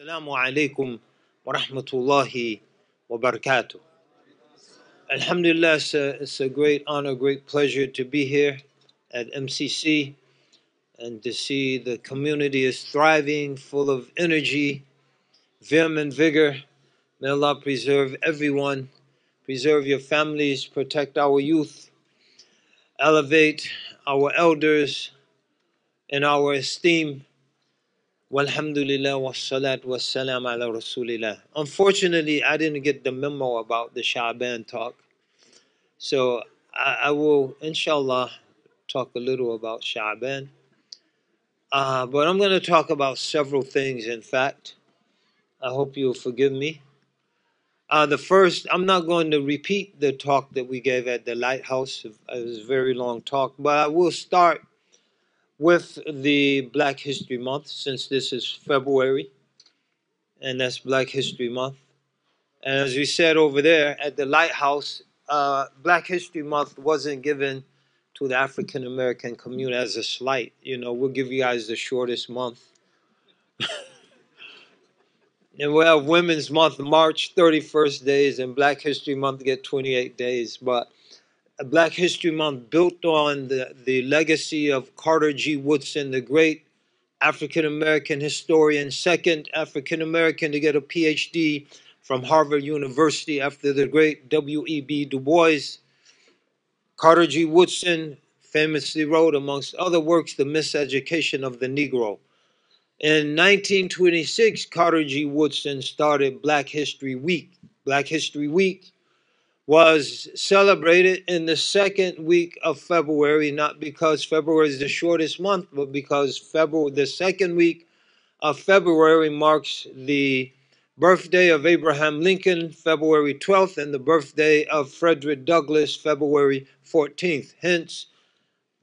Alaikum wa rahmatullahi wa barakatuh. Alhamdulillah, it's a, it's a great honor, great pleasure to be here at MCC and to see the community is thriving, full of energy, vim, and vigor. May Allah preserve everyone, preserve your families, protect our youth, elevate our elders in our esteem. Walhamdulillah wassalat wassalam ala rasulillah. Unfortunately, I didn't get the memo about the Sha'ban talk. So I, I will, inshallah, talk a little about Sha'ban. Uh, but I'm going to talk about several things, in fact. I hope you'll forgive me. Uh, the first, I'm not going to repeat the talk that we gave at the Lighthouse. It was a very long talk, but I will start with the Black History Month, since this is February, and that's Black History Month. And as we said over there at the Lighthouse, uh, Black History Month wasn't given to the African American community as a slight. You know, we'll give you guys the shortest month. and we have Women's Month, March 31st days, and Black History Month get 28 days. But Black History Month built on the, the legacy of Carter G. Woodson, the great African American historian, second African American to get a PhD from Harvard University after the great W.E.B. Du Bois. Carter G. Woodson famously wrote, amongst other works, The Miseducation of the Negro. In 1926, Carter G. Woodson started Black History Week. Black History Week was celebrated in the second week of February, not because February is the shortest month, but because February, the second week of February marks the birthday of Abraham Lincoln, February 12th, and the birthday of Frederick Douglass, February 14th. Hence,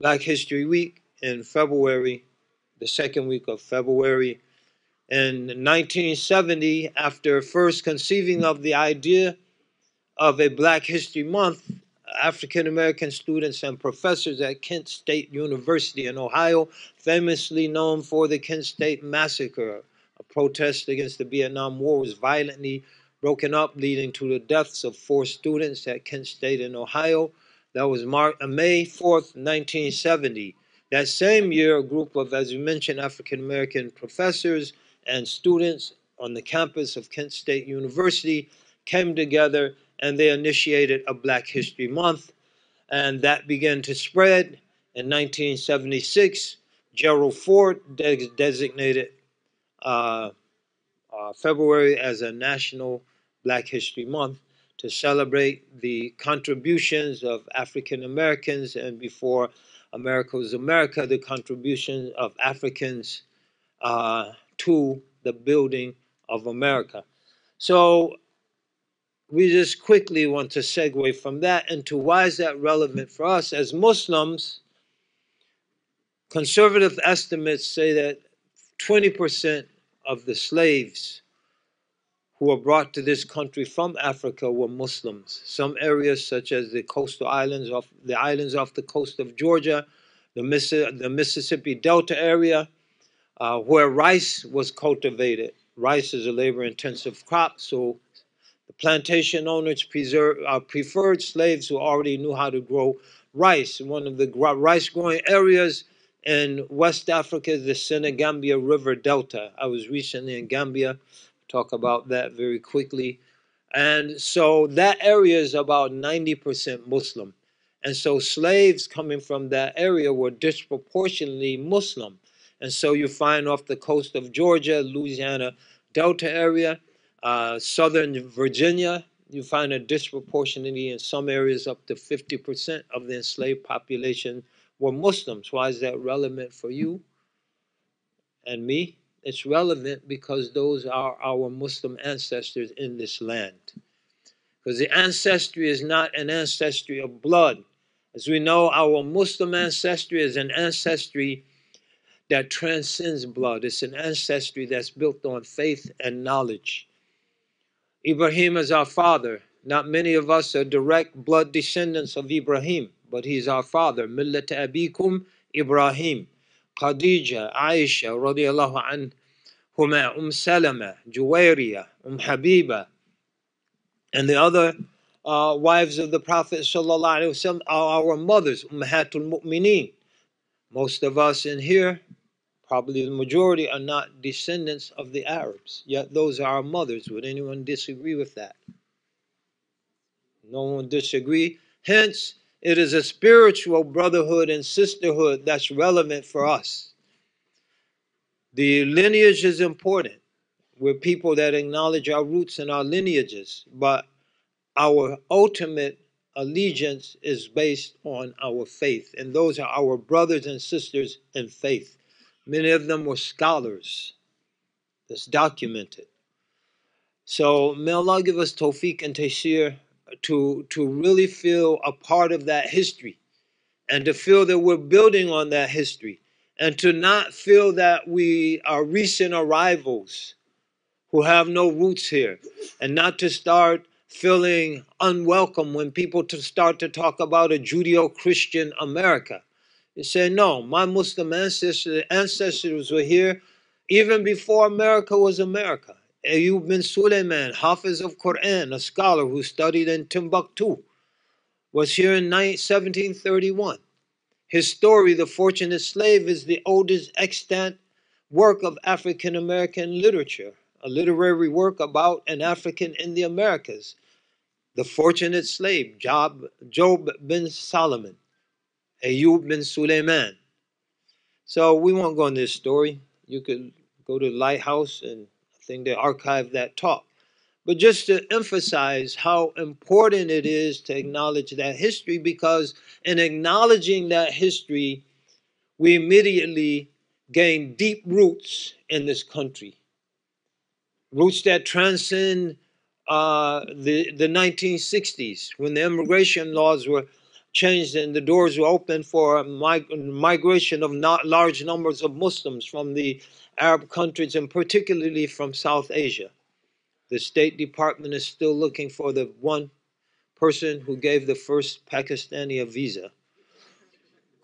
Black History Week in February, the second week of February. In 1970, after first conceiving of the idea of a Black History Month, African American students and professors at Kent State University in Ohio, famously known for the Kent State Massacre, a protest against the Vietnam War, was violently broken up, leading to the deaths of four students at Kent State in Ohio. That was Mar- uh, May 4th, 1970. That same year, a group of, as you mentioned, African American professors and students on the campus of Kent State University came together and they initiated a Black History Month, and that began to spread. In 1976, Gerald Ford de- designated uh, uh, February as a National Black History Month to celebrate the contributions of African Americans and before America was America, the contribution of Africans uh, to the building of America. So we just quickly want to segue from that into why is that relevant for us as Muslims? Conservative estimates say that 20% of the slaves who were brought to this country from Africa were Muslims. Some areas, such as the coastal islands off the islands off the coast of Georgia, the, Miss- the Mississippi Delta area, uh, where rice was cultivated. Rice is a labor-intensive crop, so plantation owners preserve, uh, preferred slaves who already knew how to grow rice. One of the rice growing areas in West Africa is the Senegambia River Delta. I was recently in Gambia, talk about that very quickly. And so that area is about 90% Muslim. And so slaves coming from that area were disproportionately Muslim. And so you find off the coast of Georgia, Louisiana, Delta area, uh, Southern Virginia, you find a disproportionately in some areas up to 50% of the enslaved population were Muslims. Why is that relevant for you and me? It's relevant because those are our Muslim ancestors in this land. Because the ancestry is not an ancestry of blood. As we know, our Muslim ancestry is an ancestry that transcends blood. It's an ancestry that's built on faith and knowledge. Ibrahim is our father. Not many of us are direct blood descendants of Ibrahim, but he's our father. Millat abikum Ibrahim. Khadija, Aisha, radiallahu an, Huma, Umm Salama, Juwayriya, Umm Habiba, and the other uh, wives of the Prophet sallallahu are our mothers, Ummahatul Mu'mineen. Most of us in here, probably the majority, are not descendants of the Arabs. Yet those are our mothers. Would anyone disagree with that? No one disagree. Hence, it is a spiritual brotherhood and sisterhood that's relevant for us. The lineage is important. We're people that acknowledge our roots and our lineages, but our ultimate allegiance is based on our faith, and those are our brothers and sisters in faith. Many of them were scholars. That's documented. So may Allah give us tawfiq and taysir to, to really feel a part of that history and to feel that we're building on that history and to not feel that we are recent arrivals who have no roots here and not to start feeling unwelcome when people to start to talk about a Judeo-Christian America. You said, no, my Muslim ancestors, ancestors were here even before America was America. Ayub bin Suleiman, Hafiz of Quran, a scholar who studied in Timbuktu, was here in 1731. His story, The Fortunate Slave, is the oldest extant work of African American literature a literary work about an African in the Americas, the fortunate slave, Job, Job bin Solomon, Ayub bin Suleiman. So we won't go into this story. You could go to Lighthouse and I think they archive that talk. But just to emphasize how important it is to acknowledge that history, because in acknowledging that history, we immediately gain deep roots in this country roots that transcend uh, the, the 1960s when the immigration laws were changed and the doors were opened for mig- migration of large numbers of Muslims from the Arab countries and particularly from South Asia. The State Department is still looking for the one person who gave the first Pakistani a visa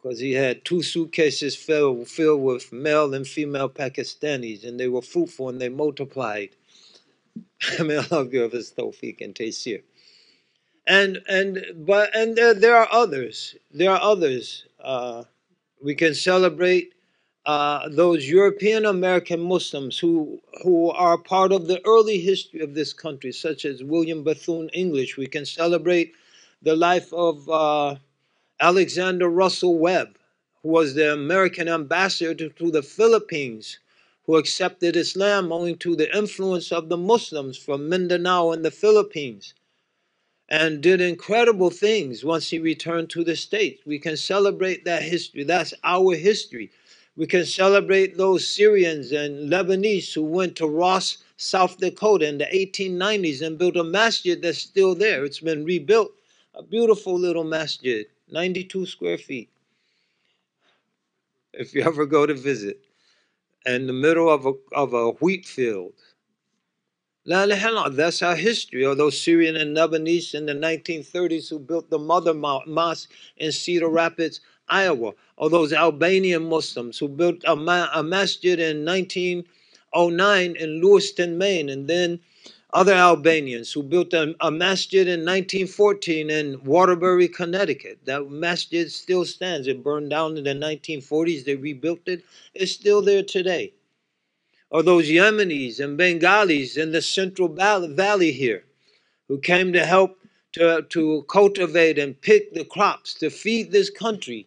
because he had two suitcases filled, filled with male and female Pakistanis, and they were fruitful and they multiplied. I May Allah give us tawfiq and taysir. And and but and there, there are others. There are others. Uh, we can celebrate uh, those European American Muslims who who are part of the early history of this country, such as William Bethune English. We can celebrate the life of uh, Alexander Russell Webb, who was the American ambassador to, to the Philippines, who accepted Islam owing to the influence of the Muslims from Mindanao and the Philippines, and did incredible things once he returned to the States. We can celebrate that history. That's our history. We can celebrate those Syrians and Lebanese who went to Ross, South Dakota in the 1890s and built a masjid that's still there. It's been rebuilt, a beautiful little masjid. 92 square feet. If you ever go to visit, in the middle of a, of a wheat field. That's our history, or those Syrian and Lebanese in the 1930s who built the Mother Mosque in Cedar Rapids, Iowa, or those Albanian Muslims who built a, ma- a masjid in 1909 in Lewiston, Maine, and then other Albanians who built a, a, masjid in 1914 in Waterbury, Connecticut. That masjid still stands. It burned down in the 1940s. They rebuilt it. It's still there today. Or those Yemenis and Bengalis in the Central Valley here who came to help to, to cultivate and pick the crops to feed this country.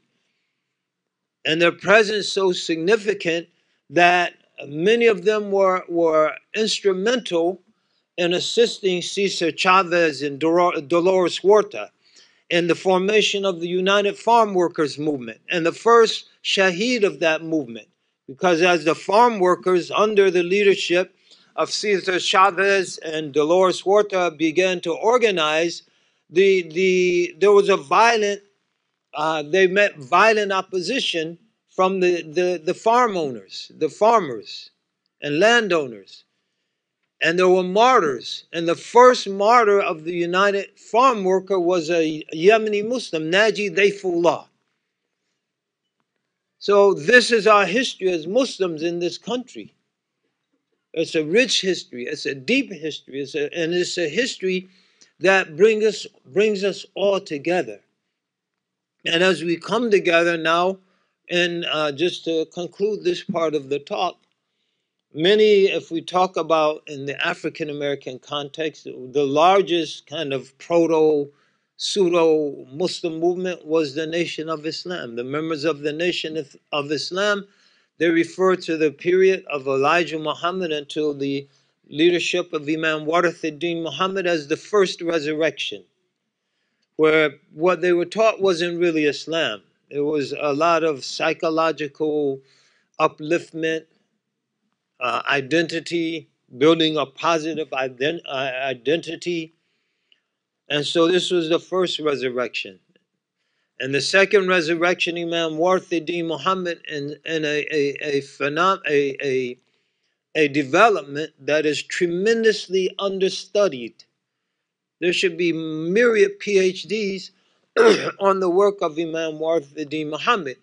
And their presence so significant that many of them were, were instrumental in assisting Cesar Chavez and Dolores Huerta in the formation of the United Farm Workers Movement and the first shaheed of that movement. Because as the farm workers, under the leadership of Cesar Chavez and Dolores Huerta, began to organize, the, the, there was a violent, uh, they met violent opposition from the, the, the farm owners, the farmers, and landowners and there were martyrs. And the first martyr of the United Farm Worker was a Yemeni Muslim, Naji Dayfullah. So this is our history as Muslims in this country. It's a rich history. It's a deep history. It's a, and it's a history that brings us brings us all together. And as we come together now, and uh, just to conclude this part of the talk, many, if we talk about in the African American context, the largest kind of proto pseudo Muslim movement was the Nation of Islam. The members of the Nation of Islam, they refer to the period of Elijah Muhammad until the leadership of Imam Warithuddin Muhammad as the first resurrection, where what they were taught wasn't really Islam. It was a lot of psychological upliftment, uh, identity, building a positive ident- uh, identity. And so this was the first resurrection. And the second resurrection, Imam Warithuddin Muhammad, in, in a, a, a, phenom- a, a a development that is tremendously understudied. There should be myriad PhDs on the work of Imam Warithuddin Muhammad.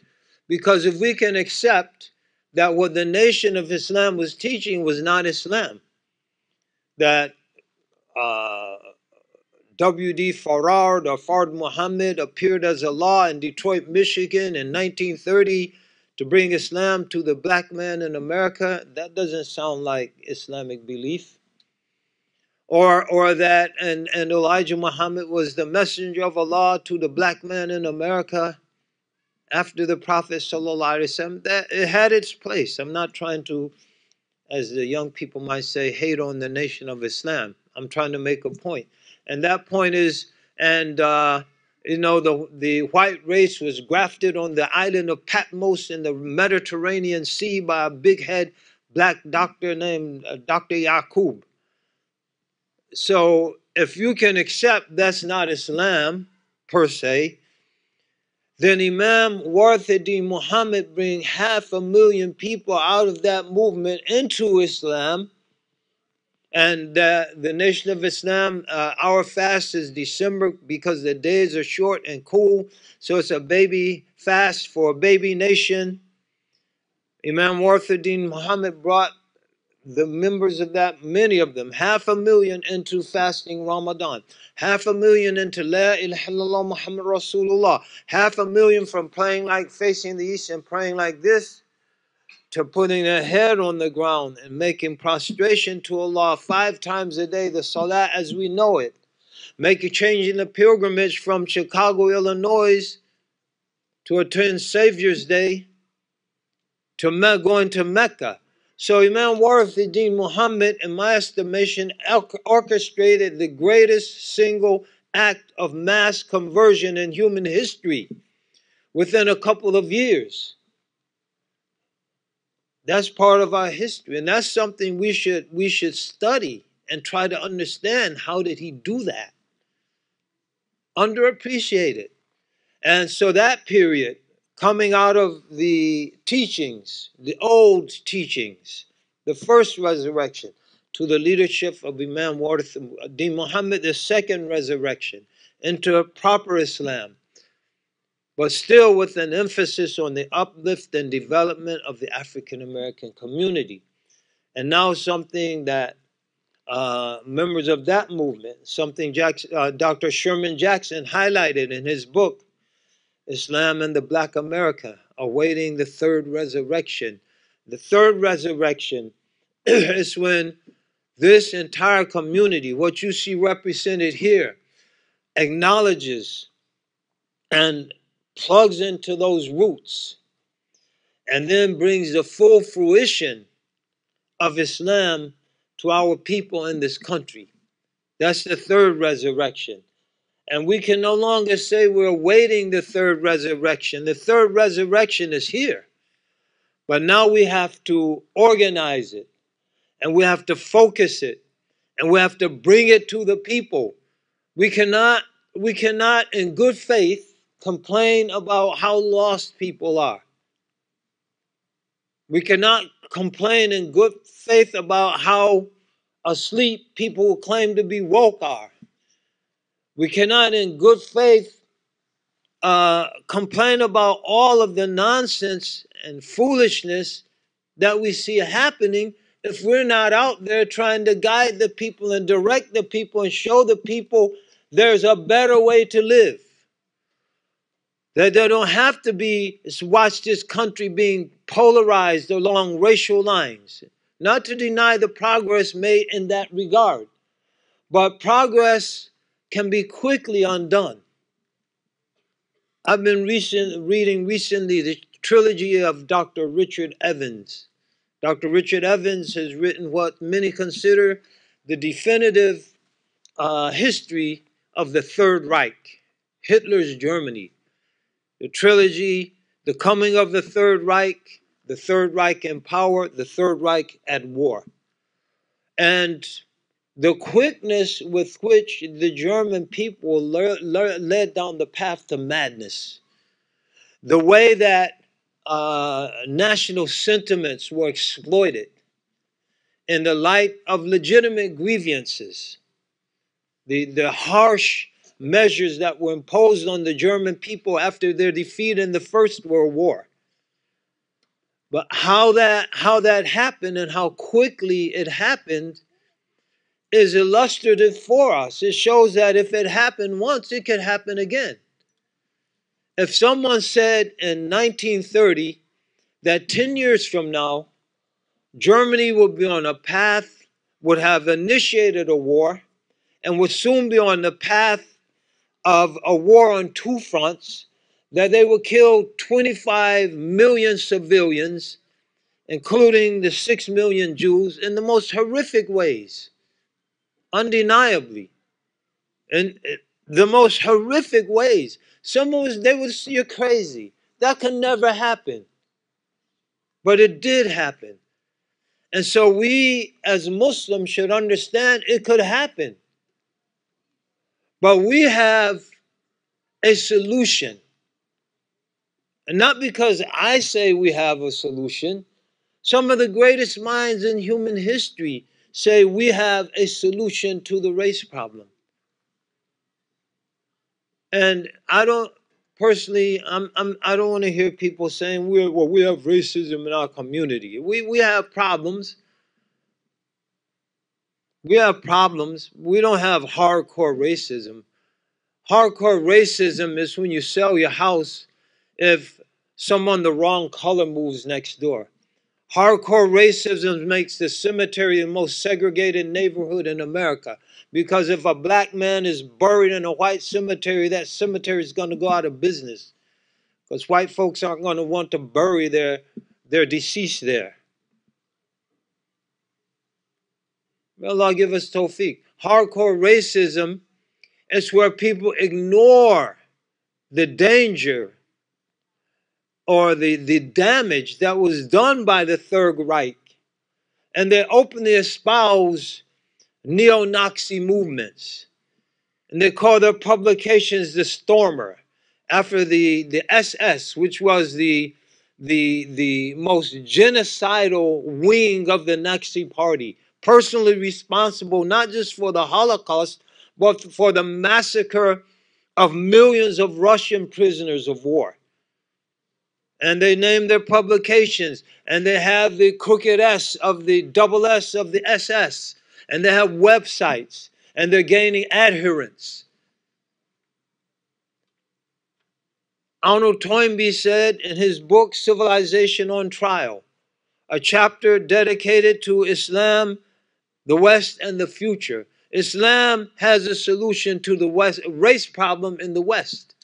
Because if we can accept that what the nation of Islam was teaching was not Islam, that uh, W.D. Farrar or Fard Muhammad appeared as a law in Detroit, Michigan in 1930 to bring Islam to the black man in America, that doesn't sound like Islamic belief. Or, or that and, and Elijah Muhammad was the messenger of Allah to the black man in America after the Prophet Wasallam, that it had its place. I'm not trying to, as the young people might say, hate on the nation of Islam. I'm trying to make a point. And that point is, and uh, you know, the, the white race was grafted on the island of Patmos in the Mediterranean Sea by a big head black doctor named uh, Dr. Yaqub. So if you can accept that's not Islam per se, then Imam Warithuddin Muhammad bring half a million people out of that movement into Islam and uh, the Nation of Islam, uh, our fast is December because the days are short and cool. So it's a baby fast for a baby nation. Imam Warithuddin Muhammad brought the members of that, many of them, half a million into fasting Ramadan, half a million into La ilaha illallah Muhammad Rasulullah, half a million from praying like facing the east and praying like this to putting their head on the ground and making prostration to Allah five times a day, the salah as we know it. Make a change in the pilgrimage from Chicago, Illinois to attend Savior's Day to Me- going to Mecca. So Imam Warithuddin Muhammad, in my estimation, orchestrated the greatest single act of mass conversion in human history within a couple of years. That's part of our history, and that's something we should we should study and try to understand. How did he do that? Underappreciated, and so that period coming out of the teachings, the old teachings, the first resurrection, to the leadership of Imam Warithuddin Muhammad, the second resurrection, into a proper Islam but still with an emphasis on the uplift and development of the African American community. And now something that uh, members of that movement, something Jackson, uh, Dr. Sherman Jackson highlighted in his book, Islam and the Blackamerican, awaiting the third resurrection. The third resurrection is when this entire community, what you see represented here, acknowledges and plugs into those roots and then brings the full fruition of Islam to our people in this country. That's the third resurrection. And we can no longer say we're waiting the third resurrection. The third resurrection is here. But now we have to organize it and we have to focus it and we have to bring it to the people. We cannot we cannot in good faith complain about how lost people are. We cannot complain in good faith about how asleep people who claim to be woke are. We cannot, in good faith, uh, complain about all of the nonsense and foolishness that we see happening if we're not out there trying to guide the people and direct the people and show the people there's a better way to live. That they don't have to be watch this country being polarized along racial lines. Not to deny the progress made in that regard, but progress can be quickly undone. I've been recent, reading recently the trilogy of Dr. Richard Evans. Dr. Richard Evans has written what many consider the definitive uh, history of the Third Reich, Hitler's Germany. The trilogy, The Coming of the Third Reich, The Third Reich in Power, The Third Reich at War. And the quickness with which the German people le- le- led down the path to madness, the way that uh, national sentiments were exploited in the light of legitimate grievances, the, the harsh measures that were imposed on the German people after their defeat in the First World War. But how that how that happened and how quickly it happened is illustrative for us. It shows that if it happened once, it could happen again. If someone said in 1930 that 10 years from now, Germany would be on a path, would have initiated a war, and would soon be on the path of a war on two fronts, that they would kill 25 million civilians, including the 6 million Jews, in the most horrific ways, undeniably. In eh, the most horrific ways. Someone was, they would say you're crazy. That can never happen. But it did happen. And so we as Muslims should understand it could happen. But we have a solution. And not because I say we have a solution. Some of the greatest minds in human history say we have a solution to the race problem. And I don't personally, I'm, I'm I don't want to hear people saying we well we have racism in our community. We we have problems. We have problems. We don't have hardcore racism. Hardcore racism is when you sell your house if someone the wrong color moves next door. Hardcore racism makes the cemetery the most segregated neighborhood in America. Because if a black man is buried in a white cemetery, that cemetery is going to go out of business. Because white folks aren't going to want to bury their, their deceased there. May Allah give us tawfiq. Hardcore racism is where people ignore the danger or the, the damage that was done by the Third Reich. And they openly espouse neo Nazi movements. And they call their publications the Stormer, after the, the SS, which was the, the, the most genocidal wing of the Nazi Party, personally responsible not just for the Holocaust, but for the massacre of millions of Russian prisoners of war. And they name their publications, and they have the crooked S of the double S of the SS and they have websites and they're gaining adherents. Arnold Toynbee said in his book Civilization on Trial, a chapter dedicated to Islam, the West, and the future. Islam has a solution to the West race problem in the West.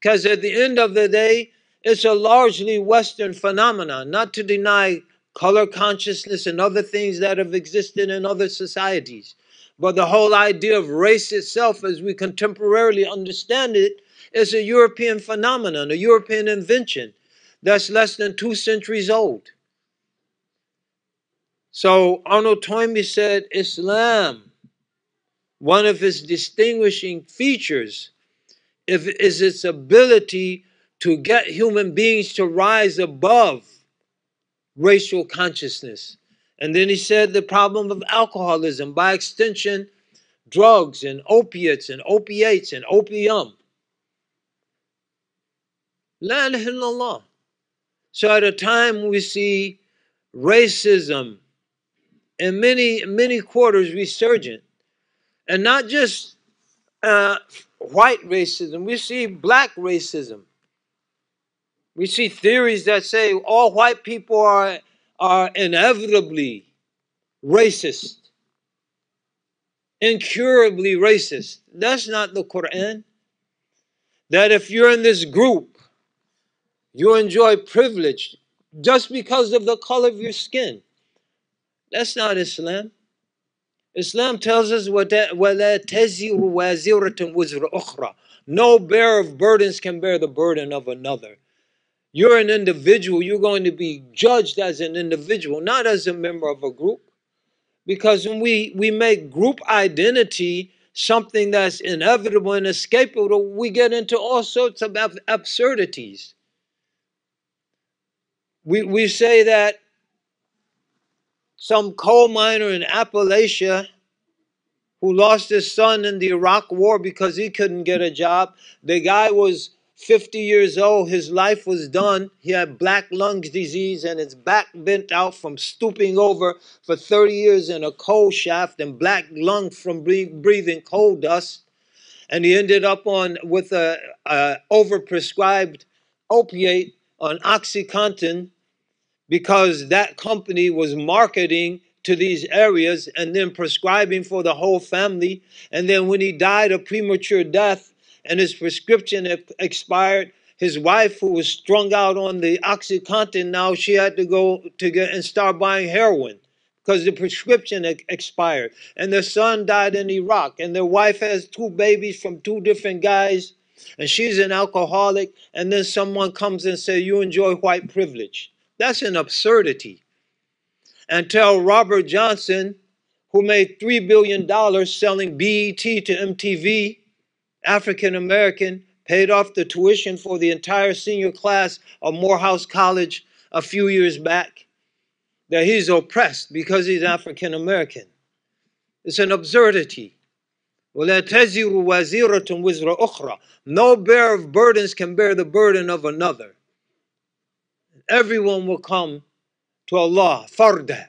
Because at the end of the day, it's a largely Western phenomenon, not to deny color consciousness, and other things that have existed in other societies. But the whole idea of race itself, as we contemporarily understand it, is a European phenomenon, a European invention that's less than two centuries old. So Arnold Toynbee said Islam, one of its distinguishing features is its ability to get human beings to rise above racial consciousness. And then he said the problem of alcoholism, by extension, drugs and opiates and opiates and opium. La ilaha illallah. So at a time we see racism in many, many quarters resurgent. And not just uh, white racism, we see black racism. We see theories that say all white people are, are inevitably racist, incurably racist. That's not the Quran. That if you're in this group, you enjoy privilege just because of the color of your skin. That's not Islam. Islam tells us what that. No bearer of burdens can bear the burden of another. You're an individual. You're going to be judged as an individual, not as a member of a group. Because when we, we make group identity something that's inevitable and escapable, we get into all sorts of absurdities. We, we say that some coal miner in Appalachia who lost his son in the Iraq war because he couldn't get a job, the guy was 50 years old, his life was done. He had black lung disease and his back bent out from stooping over for 30 years in a coal shaft and black lung from breathing coal dust. And he ended up on with a, a overprescribed opiate on OxyContin because that company was marketing to these areas and then prescribing for the whole family. And then when he died a premature death, and his prescription expired. His wife, who was strung out on the OxyContin, now she had to go to get and start buying heroin because the prescription expired. And their son died in Iraq, and their wife has two babies from two different guys, and she's an alcoholic. And then someone comes and says, "You enjoy white privilege." That's an absurdity. And tell Robert Johnson, who made three billion dollars selling BET to MTV African American, paid off the tuition for the entire senior class of Morehouse College a few years back, that he's oppressed because he's African American. It's an absurdity. No bearer of burdens can bear the burden of another. Everyone will come to Allah, farda,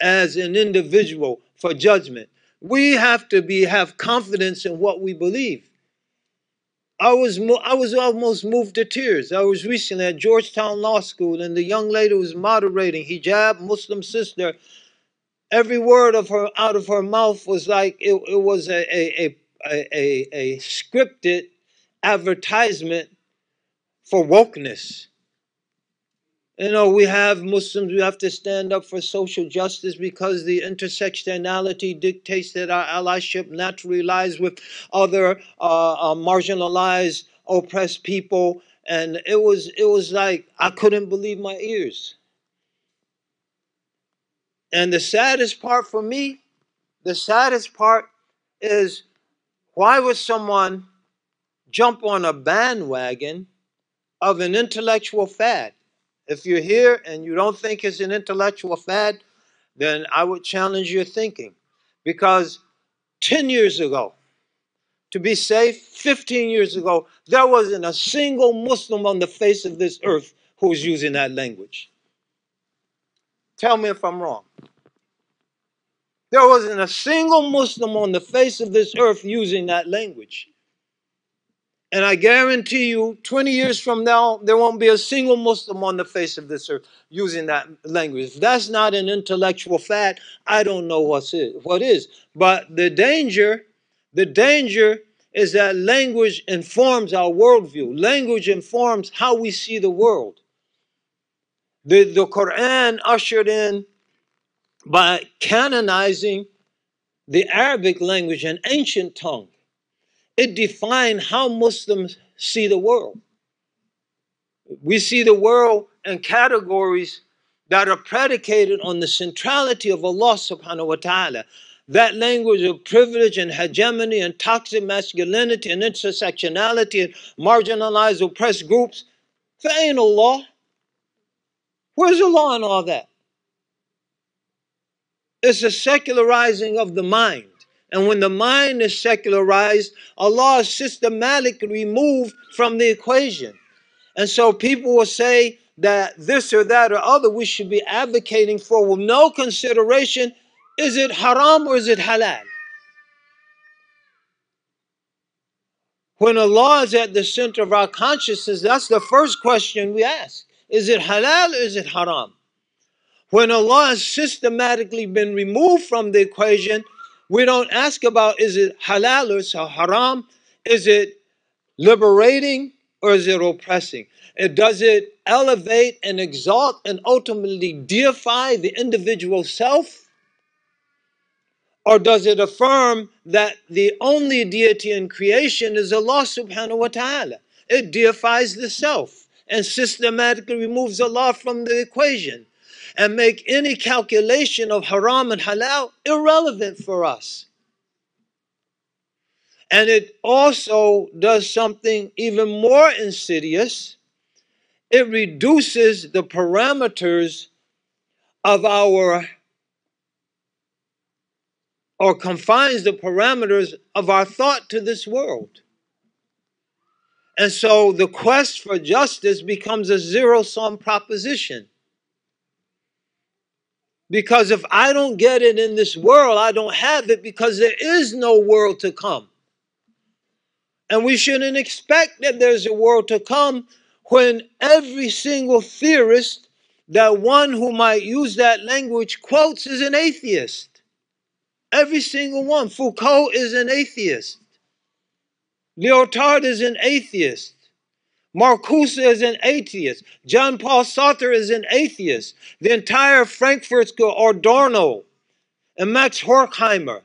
as an individual for judgment. We have to be have confidence in what we believe. I was I was almost moved to tears. I was recently at Georgetown Law School, and the young lady was moderating hijab, Muslim sister. Every word of her out of her mouth was like it, it was a, a, a, a, a scripted advertisement for wokeness. You know, we have Muslims, we have to stand up for social justice because the intersectionality dictates that our allyship naturally lies with other uh, uh, marginalized, oppressed people. And it was, it was like I couldn't believe my ears. And the saddest part for me, the saddest part is why would someone jump on a bandwagon of an intellectual fad? If you're here and you don't think it's an intellectual fad, then I would challenge your thinking. Because 10 years ago, to be safe, 15 years ago, there wasn't a single Muslim on the face of this earth who was using that language. Tell me if I'm wrong. There wasn't a single Muslim on the face of this earth using that language. And I guarantee you, 20 years from now, there won't be a single Muslim on the face of this earth using that language. If that's not an intellectual fact, I don't know what's it, what is. But the danger, the danger is that language informs our worldview. Language informs how we see the world. The, the Quran ushered in by canonizing the Arabic language, an ancient tongue it defined how Muslims see the world. We see the world in categories that are predicated on the centrality of Allah subhanahu wa ta'ala. That language of privilege and hegemony and toxic masculinity and intersectionality and marginalized oppressed groups. There ain't Allah. Where's Allah in all that? It's a secularizing of the mind. And when the mind is secularized, Allah is systematically removed from the equation. And so people will say that this or that or other we should be advocating for with no consideration Is it haram or is it halal? When Allah is at the center of our consciousness, that's the first question we ask. Is it halal or is it haram? When Allah has systematically been removed from the equation, we don't ask about is it halal or it haram? Is it liberating or is it oppressing? It, does it elevate and exalt and ultimately deify the individual self? Or does it affirm that the only deity in creation is Allah subhanahu wa ta'ala? It deifies the self and systematically removes Allah from the equation and make any calculation of haram and halal irrelevant for us. And it also does something even more insidious. It reduces the parameters of our or confines the parameters of our thought to this world. And so the quest for justice becomes a zero sum proposition. Because if I don't get it in this world, I don't have it because there is no world to come. And we shouldn't expect that there's a world to come when every single theorist that one who might use that language quotes is an atheist. Every single one. Foucault is an atheist. Lyotard is an atheist. Marcuse is an atheist. Jean-Paul Sartre is an atheist. The entire Frankfurt School, Adorno, and Max Horkheimer,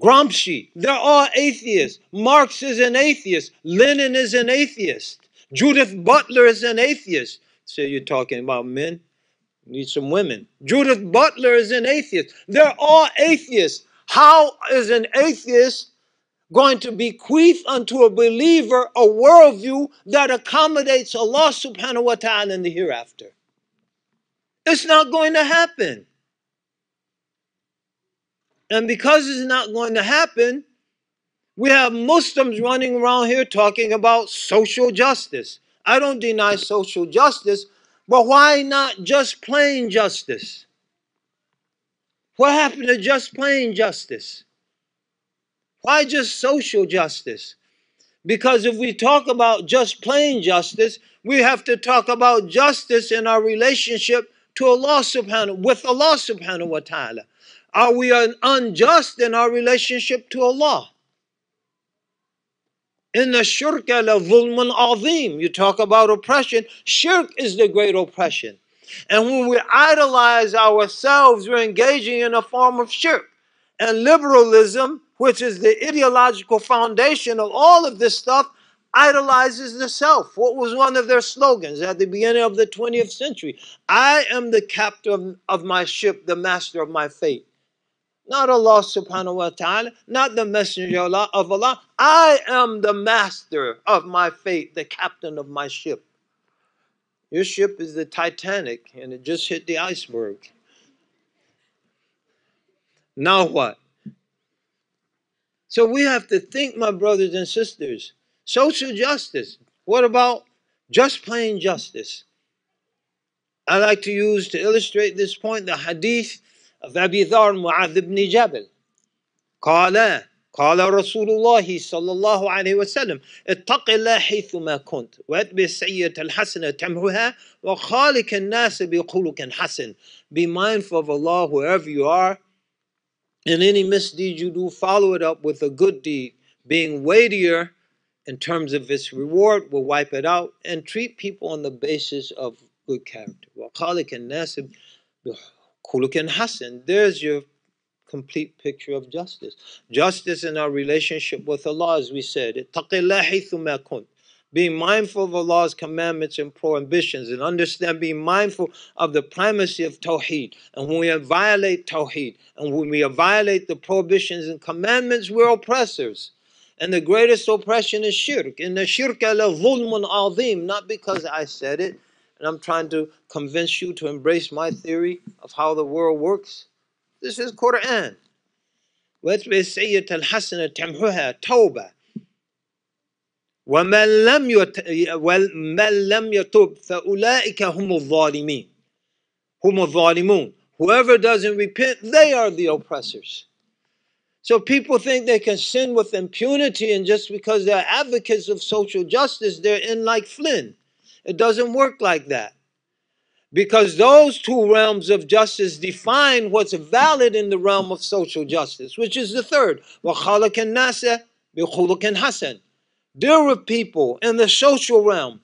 Gramsci, they're all atheists. Marx is an atheist. Lenin is an atheist. Judith Butler is an atheist. So you're talking about men? Need some women. Judith Butler is an atheist. They're all atheists. How is an atheist going to bequeath unto a believer a worldview that accommodates Allah subhanahu wa ta'ala in the hereafter? It's not going to happen. And because it's not going to happen, we have Muslims running around here talking about social justice. I don't deny social justice, but why not just plain justice? What happened to just plain justice? Why just social justice? Because if we talk about just plain justice, we have to talk about justice in our relationship to Allah subhanahu with Allah subhanahu wa ta'ala. Are we unjust in our relationship to Allah? In the shirk la zulmun azim. You talk about oppression. Shirk is the great oppression. And when we idolize ourselves, we're engaging in a form of shirk. And liberalism, which is the ideological foundation of all of this stuff, idolizes the self. What was one of their slogans at the beginning of the 20th century? I am the captain of my ship, the master of my fate. Not Allah subhanahu wa ta'ala, not the messenger of Allah. I am the master of my fate, the captain of my ship. Your ship is the Titanic and it just hit the iceberg. Now what? So we have to think, my brothers and sisters, social justice. What about just plain justice? I like to use to illustrate this point the hadith of Abi Dhar Mu'adh ibn Jabal. قال قال رسول الله صلى الله عليه وسلم اتق الله حيثما كنت واتبع السيئة الحسنة تمحها وخالق الناس بخلق حسن Be mindful of Allah wherever you are and any misdeed you do follow it up with a good deed being weightier in terms of its reward will wipe it out and treat people on the basis of good character وخالق الناس بخلق حسن There's your complete picture of justice. Justice in our relationship with Allah, as we said, being mindful of Allah's commandments and prohibitions, and understand being mindful of the primacy of Tawheed. And when we violate Tawheed, and when we violate the prohibitions and commandments, we're oppressors. And the greatest oppression is shirk. And the shirk ala zulmun azim, not because I said it, and I'm trying to convince you to embrace my theory of how the world works. This is Quran. واتبع السيئة الحسنة تمحها توبة ومن لم يت... ومن لم يتوب فأولئك هم الظالمين هم الظالمون Whoever doesn't repent, they are the oppressors. So people think they can sin with impunity, and just because they're advocates of social justice, they're in like Flynn. It doesn't work like that. Because those two realms of justice define what's valid in the realm of social justice, which is the third. Deal with people in the social realm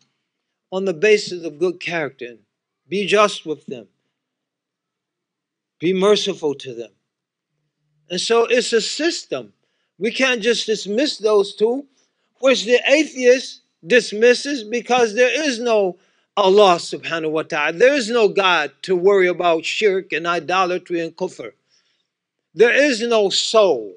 on the basis of good character. Be just with them. Be merciful to them. And so it's a system. We can't just dismiss those two, which the atheist dismisses because there is no Allah subhanahu wa ta'ala. There is no God to worry about shirk and idolatry and kufr. There is no soul.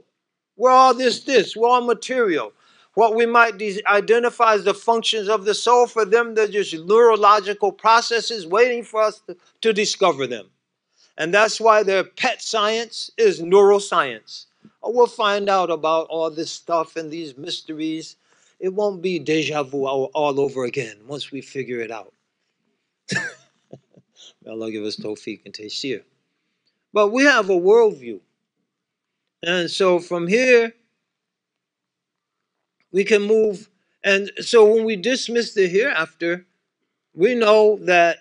We're all this, this. We're all material. What we might de- identify as the functions of the soul, for them, they're just neurological processes waiting for us to, to discover them. And that's why their pet science is neuroscience. Oh, we'll find out about all this stuff and these mysteries. It won't be deja vu all, all over again once we figure it out. May Allah give us tawfiq and taysir. But we have a worldview. And so from here, we can move. And so when we dismiss the hereafter, we know that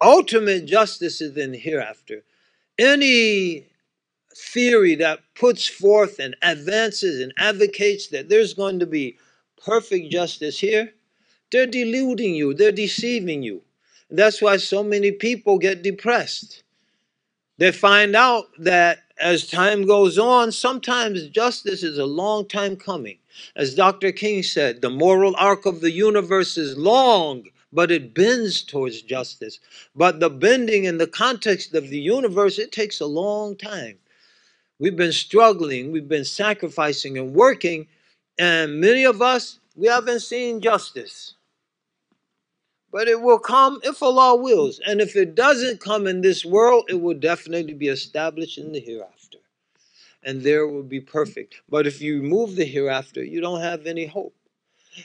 ultimate justice is in hereafter. Any theory that puts forth and advances and advocates that there's going to be perfect justice here, they're deluding you, they're deceiving you. That's why so many people get depressed. They find out that as time goes on, sometimes justice is a long time coming. As Dr. King said, the moral arc of the universe is long, but it bends towards justice. But the bending in the context of the universe, it takes a long time. We've been struggling, we've been sacrificing and working, and many of us, we haven't seen justice. But it will come if Allah wills. And if it doesn't come in this world, it will definitely be established in the hereafter. And there will be perfect. But if you remove the hereafter, you don't have any hope.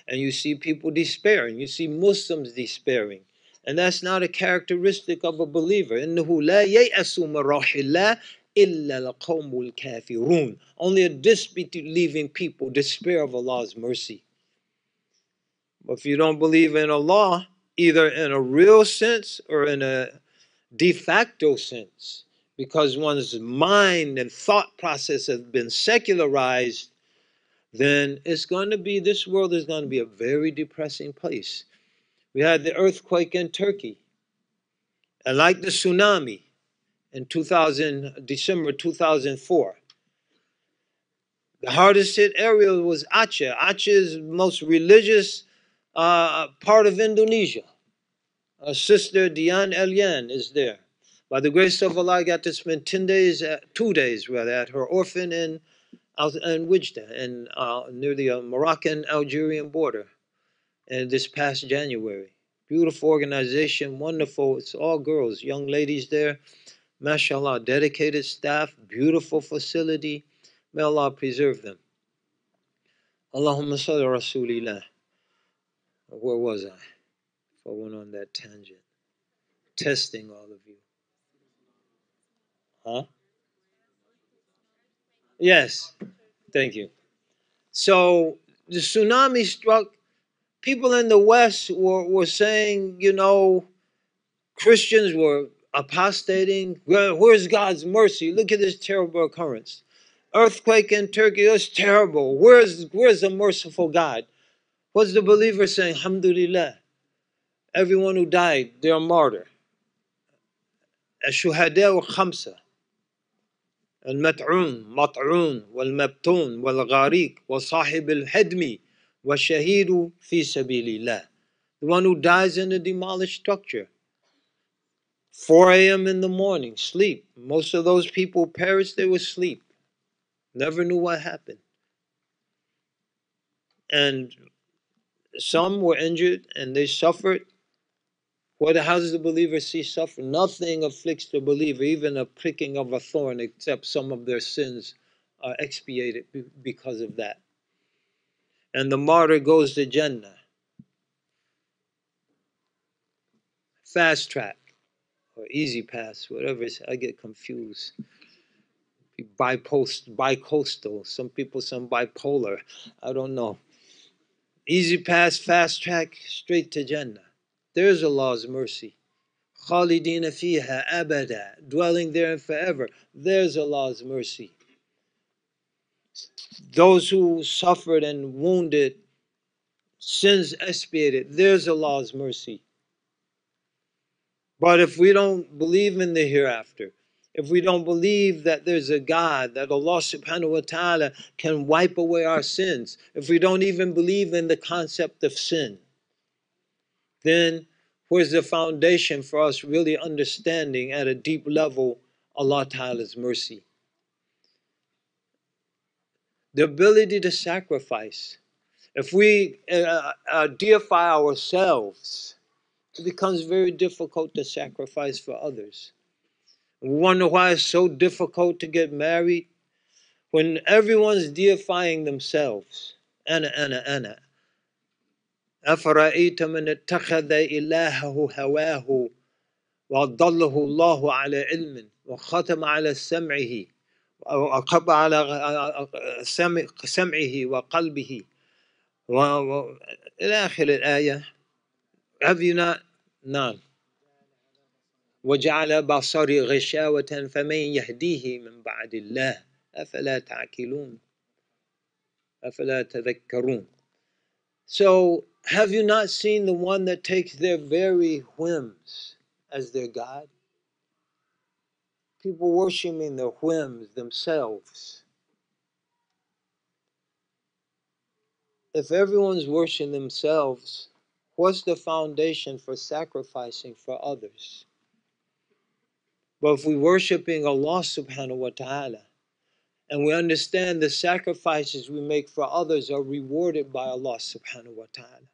And you see people despairing. You see Muslims despairing. And that's not a characteristic of a believer. In the hula, ye'asumarahilla illa laqomul kafirun. Only a disbelieving people despair of Allah's mercy. But if you don't believe in Allah, either in a real sense or in a de facto sense, because one's mind and thought process has been secularized, then it's going to be, this world is going to be a very depressing place. We had the earthquake in Turkey, and like the tsunami in 2000, December 2004. The hardest hit area was Aceh. Aceh is the most religious uh, part of Indonesia. Our sister Diane Elian is there. By the grace of Allah, I got to spend 10 days, at, two days rather, at her orphan in, in Oujda, in, uh, near the uh, Moroccan Algerian border, and this past January. Beautiful organization, wonderful. It's all girls, young ladies there. MashaAllah, dedicated staff, beautiful facility. May Allah preserve them. Allahumma salli rasulillah. Where was I? If I went on that tangent. Testing all of you. Huh? Yes. Thank you. So the tsunami struck. People in the West were, were saying, you know, Christians were apostating. Where, where's God's mercy? Look at this terrible occurrence. Earthquake in Turkey, it's terrible. Where's, where's the merciful God? What's the believer saying? Alhamdulillah. Everyone who died, they're a martyr. الشهداء خمسة المتعون مطعون والمبتون والغارق وصاحب الهدم والشهيد في سبيل الله the one who dies in a demolished structure 4 a.m. in the morning sleep most of those people perished they were asleep never knew what happened and some were injured and they suffered. What, how does the believer see suffering? Nothing afflicts the believer, even a pricking of a thorn, except some of their sins are expiated because of that. And the martyr goes to Jannah. Fast track. or Easy Pass, whatever. I get confused. Bipost, bicoastal. Some people, some bipolar. I don't know. Easy Pass, fast track, straight to Jannah. There's Allah's mercy. Khalidina fiha abada, dwelling there forever. There's Allah's mercy. Those who suffered and wounded, sins expiated. There's Allah's mercy. But if we don't believe in the hereafter, if we don't believe that there's a God, that Allah subhanahu wa ta'ala can wipe away our sins, if we don't even believe in the concept of sin, then where's the foundation for us really understanding at a deep level Allah Ta'ala's mercy? The ability to sacrifice. If we uh, uh, deify ourselves, it becomes very difficult to sacrifice for others. Wonder why it's so difficult to get married when everyone's deifying themselves. Anna, Anna, Anna. أفرأيت من اتخذ إلهه هواه وضله الله على علم وختم على سمعه وقب على سمعه وقلبه إلى آخر الآية Have you not? None. وجعل بصري غشاوة فمن يهديه من بعد الله أفلا تعقلون أفلا تذكرون So have you not seen the one that takes their very whims as their God? People worshiping their whims themselves. If everyone's worshiping themselves, what's the foundation for sacrificing for others? But if we're worshiping Allah subhanahu wa ta'ala and we understand the sacrifices we make for others are rewarded by Allah subhanahu wa ta'ala.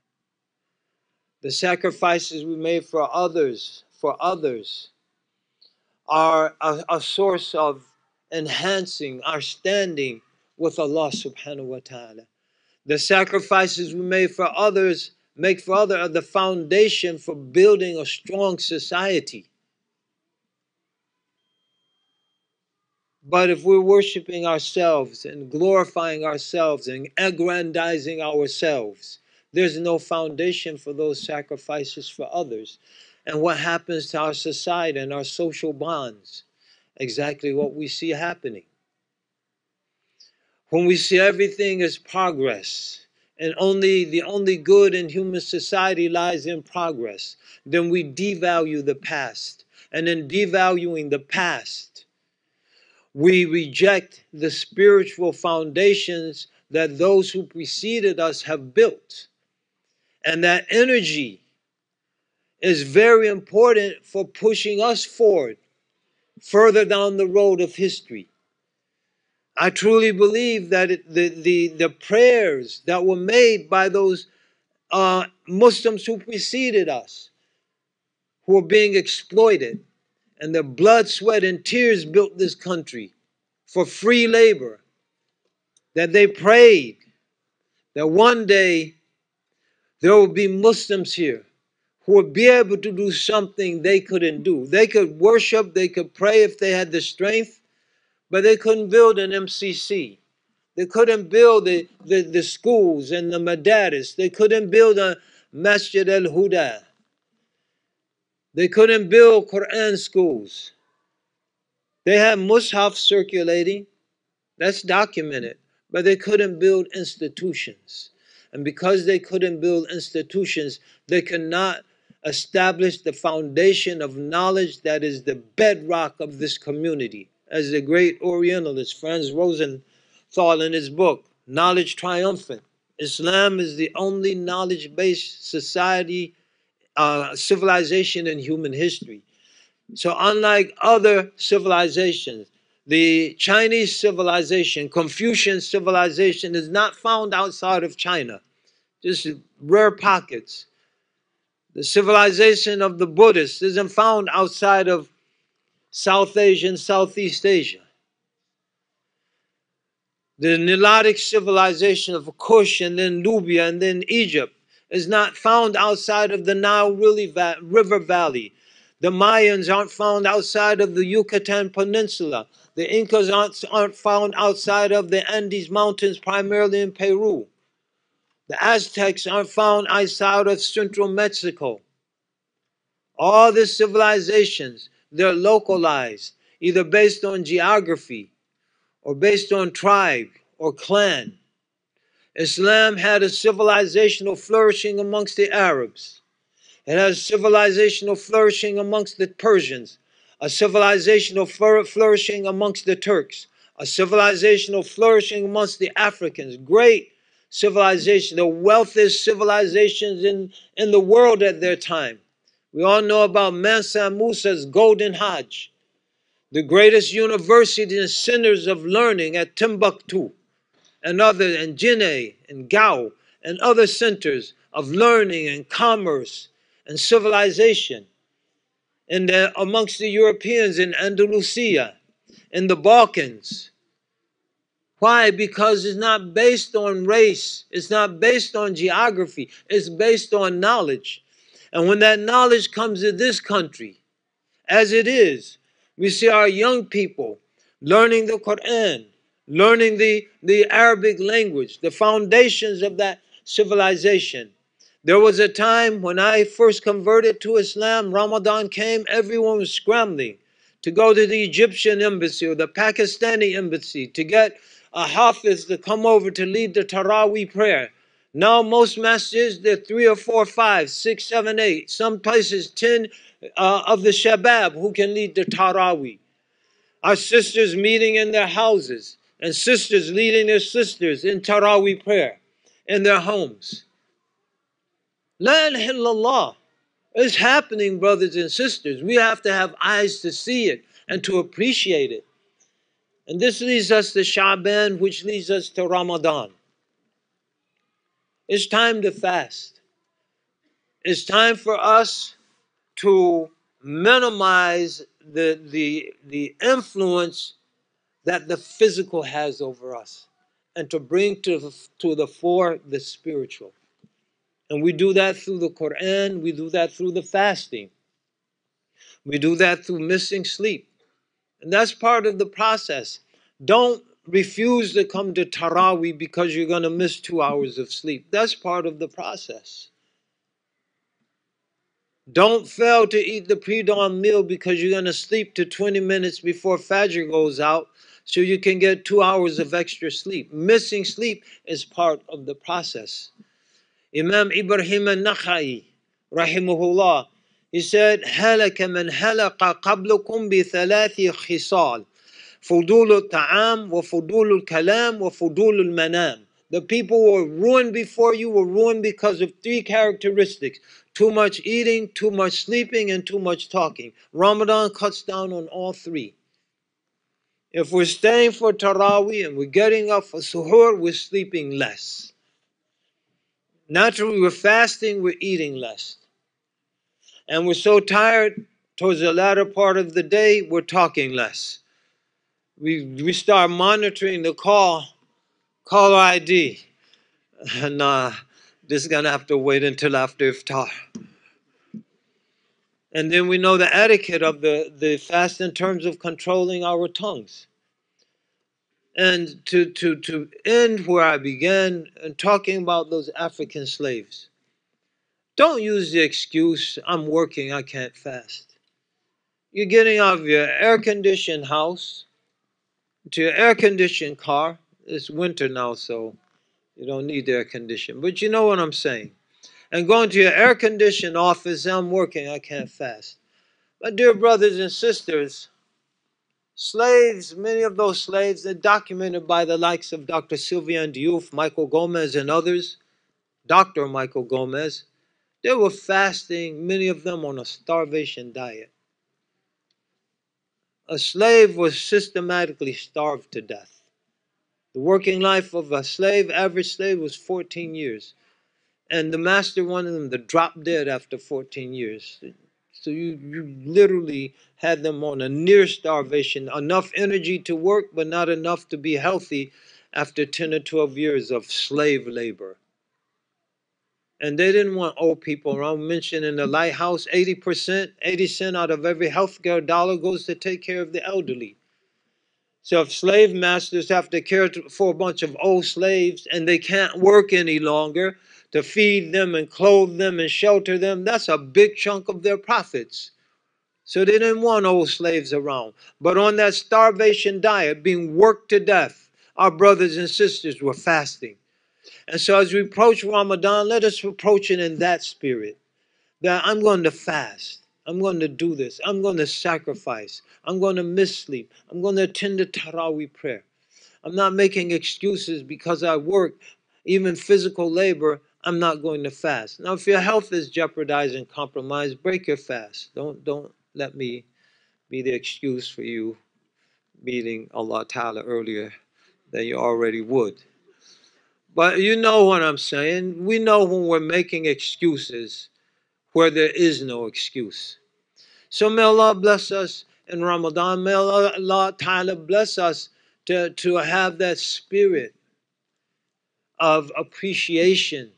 The sacrifices we made for others, for others, are a, a source of enhancing our standing with Allah subhanahu wa ta'ala. The sacrifices we made for others make for others are the foundation for building a strong society. But if we're worshiping ourselves and glorifying ourselves and aggrandizing ourselves, there's no foundation for those sacrifices for others. And what happens to our society and our social bonds? Exactly what we see happening. When we see everything as progress, and only the only good in human society lies in progress, then we devalue the past. And in devaluing the past, we reject the spiritual foundations that those who preceded us have built. And that energy is very important for pushing us forward further down the road of history. I truly believe that it, the, the, the prayers that were made by those uh, Muslims who preceded us, who were being exploited, and their blood, sweat, and tears built this country for free labor. That they prayed that one day there will be Muslims here who would be able to do something they couldn't do. They could worship, they could pray if they had the strength, but they couldn't build an MCC. They couldn't build the, the, the schools and the madaris. They couldn't build a Masjid al Huda. They couldn't build Quran schools. They had mushaf circulating, that's documented, but they couldn't build institutions. And because they couldn't build institutions, they could not establish the foundation of knowledge that is the bedrock of this community. As the great Orientalist Franz Rosenthal in his book, Knowledge Triumphant, Islam is the only knowledge based society, uh, civilization in human history. So, unlike other civilizations, the Chinese civilization, Confucian civilization, is not found outside of China, just rare pockets. The civilization of the Buddhists isn't found outside of South Asia and Southeast Asia. The Nilotic civilization of Kush and then Nubia and then Egypt is not found outside of the Nile River Valley The Mayans aren't found outside of the Yucatan Peninsula. The Incas aren't, aren't found outside of the Andes Mountains, primarily in Peru. The Aztecs aren't found outside of central Mexico. All the civilizations, they're localized, either based on geography or based on tribe or clan. Islam had a civilizational flourishing amongst the Arabs. It has a civilizational flourishing amongst the Persians, a civilizational flourishing amongst the Turks, a civilizational flourishing amongst the Africans. Great civilization, the wealthiest civilizations in, in the world at their time. We all know about Mansa Musa's Golden Hajj, the greatest university and centers of learning at Timbuktu and other and Jenne and Gao and other centers of learning and commerce and civilization and amongst the Europeans in Andalusia, in the Balkans. Why? Because it's not based on race, it's not based on geography, it's based on knowledge. And when that knowledge comes to this country, as it is, we see our young people learning the Quran, learning the, the Arabic language, the foundations of that civilization. There was a time when I first converted to Islam, Ramadan came, everyone was scrambling to go to the Egyptian embassy or the Pakistani embassy to get a hafiz to come over to lead the Taraweeh prayer. Now, most masjids, they're three or four, five, six, seven, eight. Some places, ten uh, of the Shabab who can lead the Taraweeh. Our sisters meeting in their houses and sisters leading their sisters in Taraweeh prayer in their homes. La ilaha illallah. It's happening, brothers and sisters. We have to have eyes to see it and to appreciate it. And this leads us to Shaban, which leads us to Ramadan. It's time to fast. It's time for us to minimize the, the, the influence that the physical has over us and to bring to, to the fore the spiritual. And we do that through the Quran, we do that through the fasting, we do that through missing sleep. And that's part of the process. Don't refuse to come to Taraweeh because you're going to miss two hours of sleep. That's part of the process. Don't fail to eat the pre dawn meal because you're going to sleep to 20 minutes before Fajr goes out so you can get two hours of extra sleep. Missing sleep is part of the process. Imam Ibrahim al-Nakhai, rahimahullah, he said, هلك من هلق قبلكم بثلاث خصال فضول الطعام وفضول الكلام وفضول المنام. The people who were ruined before you were ruined because of three characteristics too much eating, too much sleeping, and too much talking. Ramadan cuts down on all three. If we're staying for Taraweeh and we're getting up for Suhoor, we're sleeping less. Naturally, we're fasting, we're eating less. And we're so tired towards the latter part of the day, we're talking less. We, we start monitoring the call, call ID. and nah, this is going to have to wait until after iftar. And then we know the etiquette of the, the fast in terms of controlling our tongues. And to, to, to end where I began and talking about those African slaves, don't use the excuse, I'm working, I can't fast. You're getting out of your air conditioned house to your air conditioned car. It's winter now, so you don't need air conditioning. But you know what I'm saying. And going to your air conditioned office, I'm working, I can't fast. My dear brothers and sisters, Slaves, many of those slaves are documented by the likes of Dr. Sylviane Diouf, Michael Gomez, and others. Dr. Michael Gomez. They were fasting, many of them on a starvation diet. A slave was systematically starved to death. The working life of a slave, average slave, was 14 years. And the master wanted them to drop dead after 14 years. So you, you literally had them on a near starvation, enough energy to work, but not enough to be healthy after 10 or 12 years of slave labor. And they didn't want old people around. Mentioned in the lighthouse, 80%, 80 cent out of every healthcare dollar goes to take care of the elderly. So if slave masters have to care for a bunch of old slaves and they can't work any longer to feed them and clothe them and shelter them, that's a big chunk of their profits. So they didn't want old slaves around. But on that starvation diet, being worked to death, our brothers and sisters were fasting. And so as we approach Ramadan, let us approach it in that spirit. That I'm going to fast. I'm going to do this. I'm going to sacrifice. I'm going to miss sleep. I'm going to attend the Taraweeh prayer. I'm not making excuses because I work, even physical labor. I'm not going to fast. Now, if your health is jeopardized and compromised, break your fast. Don't don't let me be the excuse for you meeting Allah Ta'ala earlier than you already would. But you know what I'm saying. We know when we're making excuses where there is no excuse. So may Allah bless us in Ramadan. May Allah Ta'ala bless us to, to have that spirit of appreciation.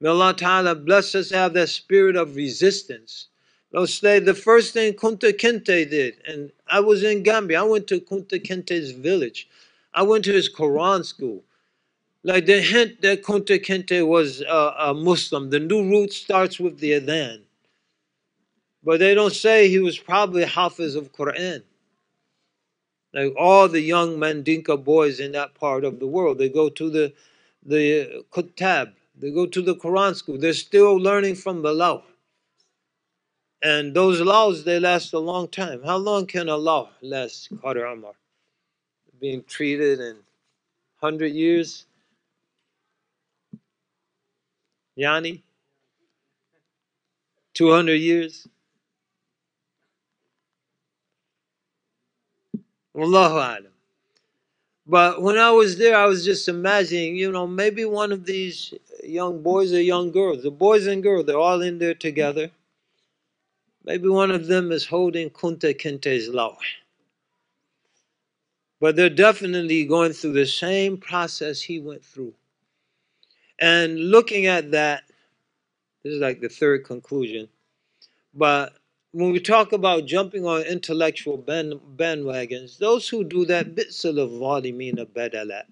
May Allah Ta'ala bless us to have that spirit of resistance. They'll say the first thing Kunta Kinte did, and I was in Gambia, I went to Kunta Kinte's village. I went to his Quran school. Like the hint that Kunta Kinte was a, Muslim. The Nurut starts with the Adhan. But they don't say he was probably Hafiz of Quran. Like all the young Mandinka boys in that part of the world, they go to the the Kutab, they go to the Quran school. They're still learning from the law. And those laws, they last a long time. How long can a law last, Qadr Amar? Being treated in 100 years? Yani? 200 years? Allahu Alam. But when I was there, I was just imagining, you know, maybe one of these young boys or young girls, the boys and girls, they're all in there together. Maybe one of them is holding Kunta Kinte's law. But they're definitely going through the same process he went through. And looking at that, this is like the third conclusion. But when we talk about jumping on intellectual band, bandwagons, those who do that, bitsal of valimina badalat.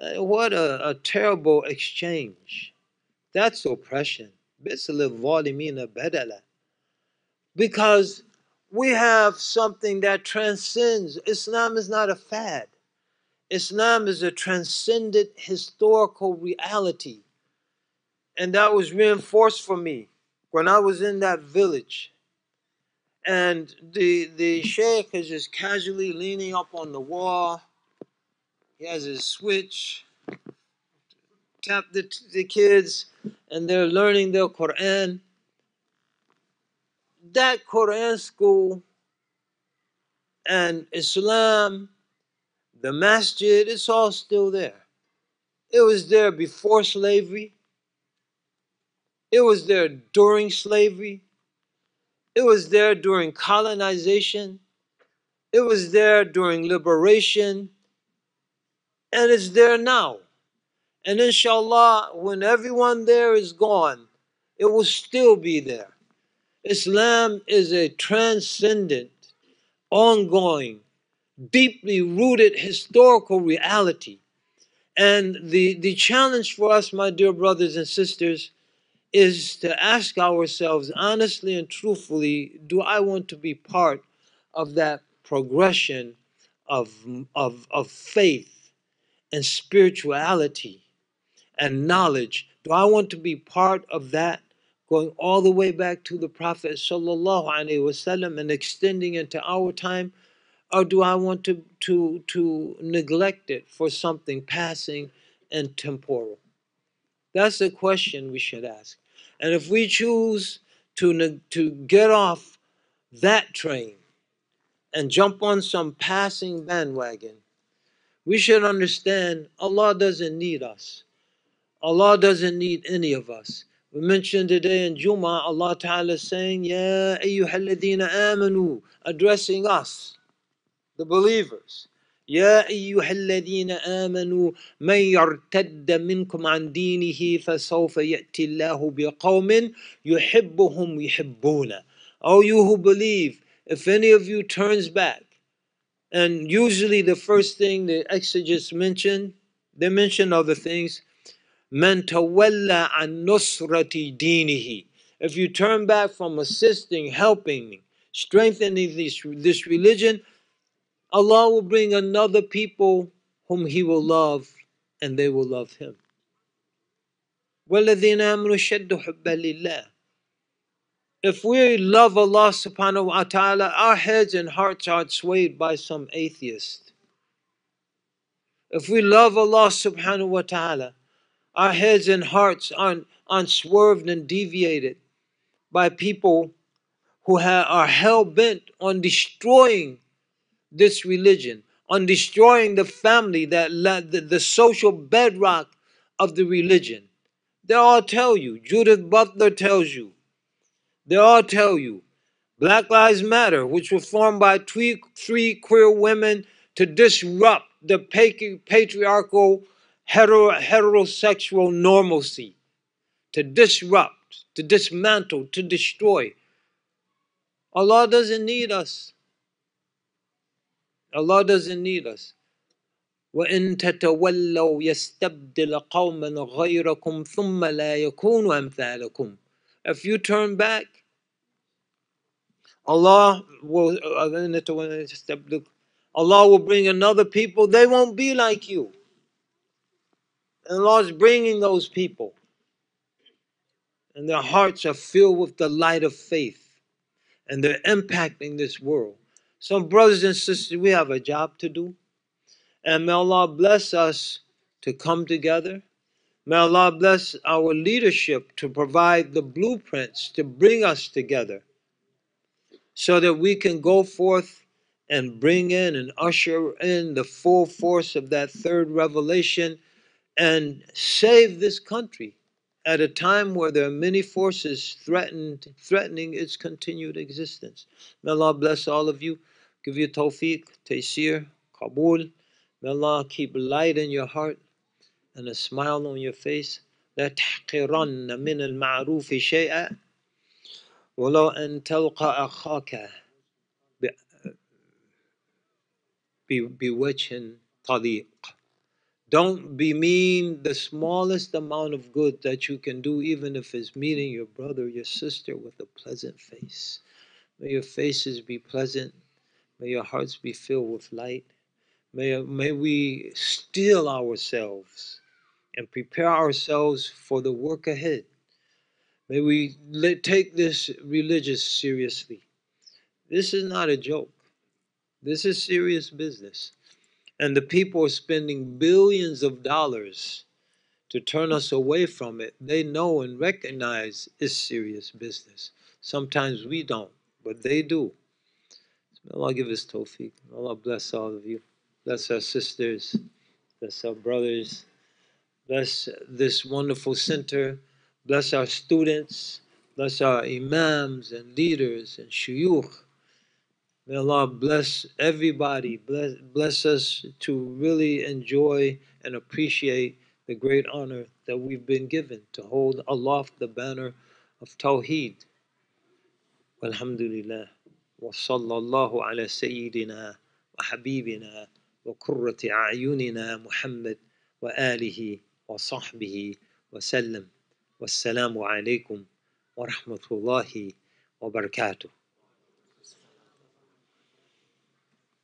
Uh, what a, a terrible exchange. That's oppression. Because we have something that transcends. Islam is not a fad. Islam is a transcendent historical reality. And that was reinforced for me when I was in that village. And the the sheikh is just casually leaning up on the wall. He has his switch. Tap the, the kids, and they're learning their Quran. That Quran school and Islam the masjid, it's all still there. It was there before slavery. It was there during slavery. It was there during colonization. It was there during liberation. And it's there now. And inshallah, when everyone there is gone, it will still be there. Islam is a transcendent, ongoing, deeply rooted historical reality. And the, the challenge for us, my dear brothers and sisters, is to ask ourselves honestly and truthfully do I want to be part of that progression of, of, of faith and spirituality and knowledge? Do I want to be part of that going all the way back to the Prophet wasallam and extending into our time? or do I want to, to, to neglect it for something passing and temporal? That's the question we should ask. And if we choose to, to get off that train and jump on some passing bandwagon, we should understand Allah doesn't need us. Allah doesn't need any of us. We mentioned today in Juma, Allah Ta'ala saying, Ya ayyuhalladina amanu, addressing us the believers. يا أيها الذين آمنوا من يرتد منكم عن دينه فسوف يأتي الله بقوم يحبهم يحبون Oh you who believe if any of you turns back and usually the first thing the exegetes mention they mention other things من تولى عن نصرة دينه if you turn back from assisting helping strengthening this, this religion Allah will bring another people whom He will love and they will love Him. وَالَّذِينَ آمَنُوا شَدُّ حُبًّا لِلَّهِ if we love Allah subhanahu wa ta'ala, our heads and hearts aren't swayed by some atheist. If we love Allah subhanahu wa ta'ala, our heads and hearts aren't, aren't swerved and deviated by people who ha- are hell bent on destroying this religion, on destroying the family, that the, the social bedrock of the religion. They all tell you. Judith Butler tells you. They all tell you. Black Lives Matter, which was formed by three, three queer women to disrupt the patriarchal hetero, heterosexual normalcy, to disrupt, to dismantle, to destroy. Allah doesn't need us. Allah doesn't need us. وإن تتولوا يستبدل قوما غيركم ثم لا يكونوا أمثالكم. if you turn back, Allah will Allah will bring another people. They won't be like you. And Allah is bringing those people. And their hearts are filled with the light of faith. And they're impacting this world. So, brothers and sisters, we have a job to do. And may Allah bless us to come together. May Allah bless our leadership to provide the blueprints to bring us together so that we can go forth and bring in and usher in the full force of that third revelation and save this country at a time where there are many forces threatened, threatening its continued existence. May Allah bless all of you give you tawfiq, taysir, kabul. May Allah keep light in your heart and a smile on your face. لا تحقرن من المعروف شيئا ولو أن تلقى أخاك بوجه طليق Don't bemean the smallest amount of good that you can do, even if it's meeting your brother, your sister with a pleasant face. May your faces be pleasant May your hearts be filled with light. May, may we steel ourselves and prepare ourselves for the work ahead. May we take this religious seriously. This is not a joke. This is serious business. And the people are spending billions of dollars to turn us away from it. They know and recognize it's serious business. Sometimes we don't, but they do. Allah give us tawfiq. Allah bless all of you. Bless our sisters. Bless our brothers. Bless this wonderful center. Bless our students. Bless our imams and leaders and shuyukh. May Allah bless everybody. Bless, bless us to really enjoy and appreciate the great honor that we've been given to hold aloft the banner of Tawheed. Alhamdulillah. Wa sallallahu ala sayyidina wa habibina wa qurrati a'yunina Muhammad wa alihi وصحبه وسلم والسلام عليكم ورحمة الله وبركاته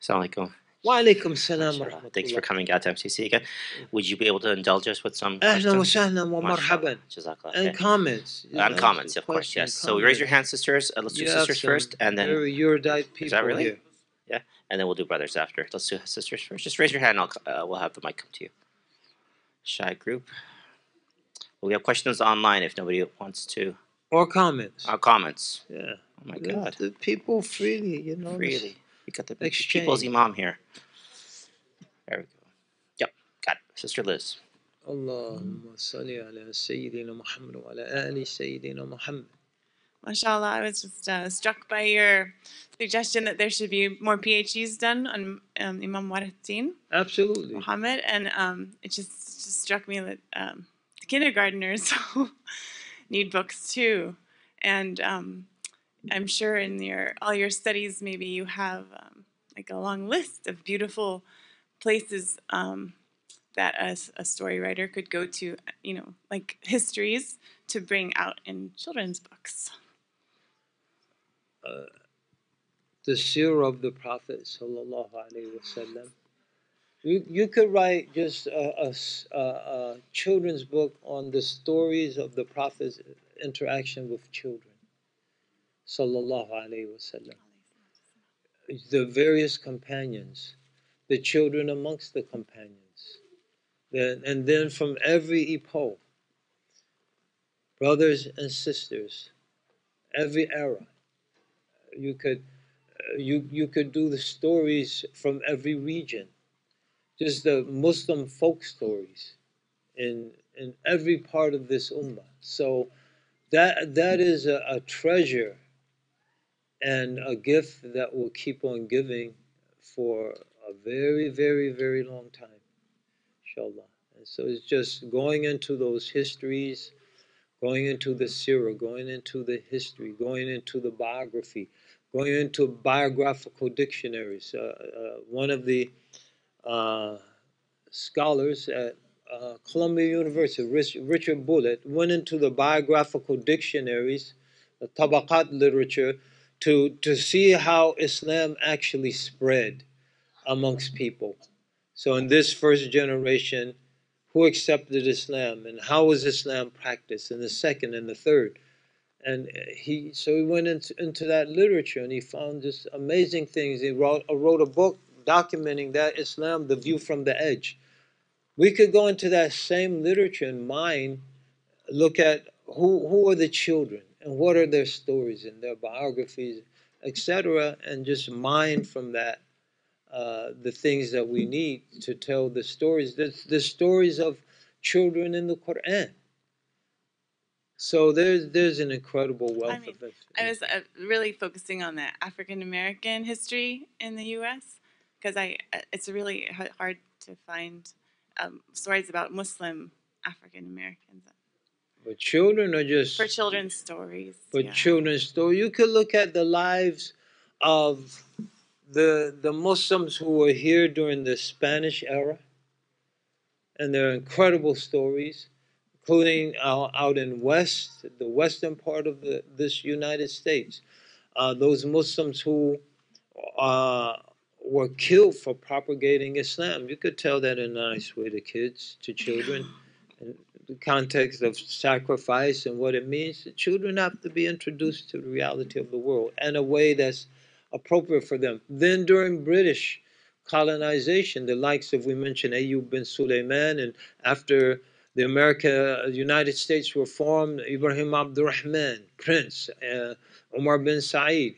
السلام عليكم وعليكم السلام ورحمة الله Thanks for coming out to MCC again. Would you be able to indulge us with some أهلا questions? وسهلا ومرحبا Jazakallah. and Okay. comments And comments, of course, yes. So raise your hand, sisters. Uh, let's do You have sisters some first, and then very erudite people that really? here. and then we'll do brothers after. Let's do sisters first. Just raise your hand. I'll, uh, we'll have the mic come to you. Shy group. We have questions online if nobody wants to. Or comments. Uh, comments. yeah. Oh my The- God. The people freely, you know. Really? You got the big Exchange. people's imam here. There we go. Yep. Got it. Sister Liz. اللهم صل على سيدنا محمد وعلى آل سيدنا محمد Mashallah, I was just uh, struck by your suggestion that there should be more PhDs done on um, Imam Warith Deen Absolutely. Muhammad, and um, it just, just struck me that um, the kindergartners need books too, and um, I'm sure in your all your studies, maybe you have um, like a long list of beautiful places um, that a, story writer could go to, you know, like histories to bring out in children's books. Uh, the seer of the Prophet sallallahu alaihi wasallam. You you could write just a children's book on the stories of the Prophet's interaction with children, sallallahu alaihi wasallam. The various companions, the children amongst the companions, then and then from every epoch, brothers and sisters, every era. You could uh, you you could do the stories from every region, just the Muslim folk stories in in every part of this ummah. So that that is a, a treasure and a gift that will keep on giving for a very very very long time, inshallah. And so it's just going into those histories, going into the seerah, going into the history, going into the biography, going into biographical dictionaries. Uh, uh, one of the uh, scholars at uh, Columbia University, Rich, Richard Bulliet, went into the biographical dictionaries, the tabaqat literature, to, to see how Islam actually spread amongst people. So in this first generation, who accepted Islam and how was Islam practiced in the second and the third? And uh, he so he went into, into that literature and he found just amazing things. He wrote, uh, wrote a book documenting that Islam, the view from the edge. We could go into that same literature and mine, look at who who are the children and what are their stories and their biographies, etc., and just mine from that uh, the things that we need to tell the stories, the, the stories of children in the Quran. So there's there's an incredible wealth I mean, of it. I was uh, really focusing on the African American history in the U.S. because I uh, it's really hard to find um, stories about Muslim African Americans But children are just for children's stories. But yeah. children's story. You could look at the lives of the the Muslims who were here during the Spanish era, and their incredible stories, including out, out in West, the western part of the, this United States. Uh, those Muslims who uh, were killed for propagating Islam. You could tell that in a nice way to kids, to children, in the context of sacrifice and what it means. The children have to be introduced to the reality of the world in a way that's appropriate for them. Then during British colonization, the likes of we mentioned Ayub bin Sulaiman, and after the America, United States were formed, Ibrahim Abdurrahman, Prince, uh, Omar bin Said,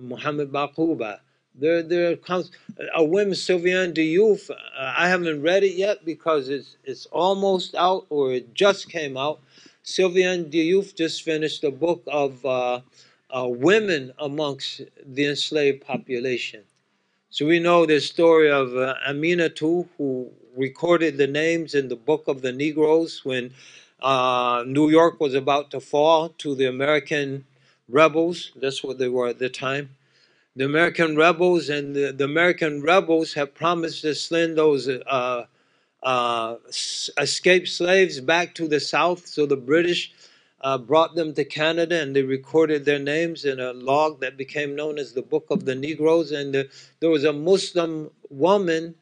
Muhammad Baquba. There, there comes a woman, Sylviane Diouf. Uh, I haven't read it yet because it's it's almost out or it just came out. Sylviane Diouf just finished a book of uh, uh, women amongst the enslaved population. So we know the story of uh, Aminatu, who recorded the names in the Book of the Negroes when uh, New York was about to fall to the American rebels. That's what they were at the time. The American rebels and the, the American rebels have promised to send those uh, uh, escaped slaves back to the South. So the British uh, brought them to Canada and they recorded their names in a log that became known as the Book of the Negroes. And the, there was a Muslim woman,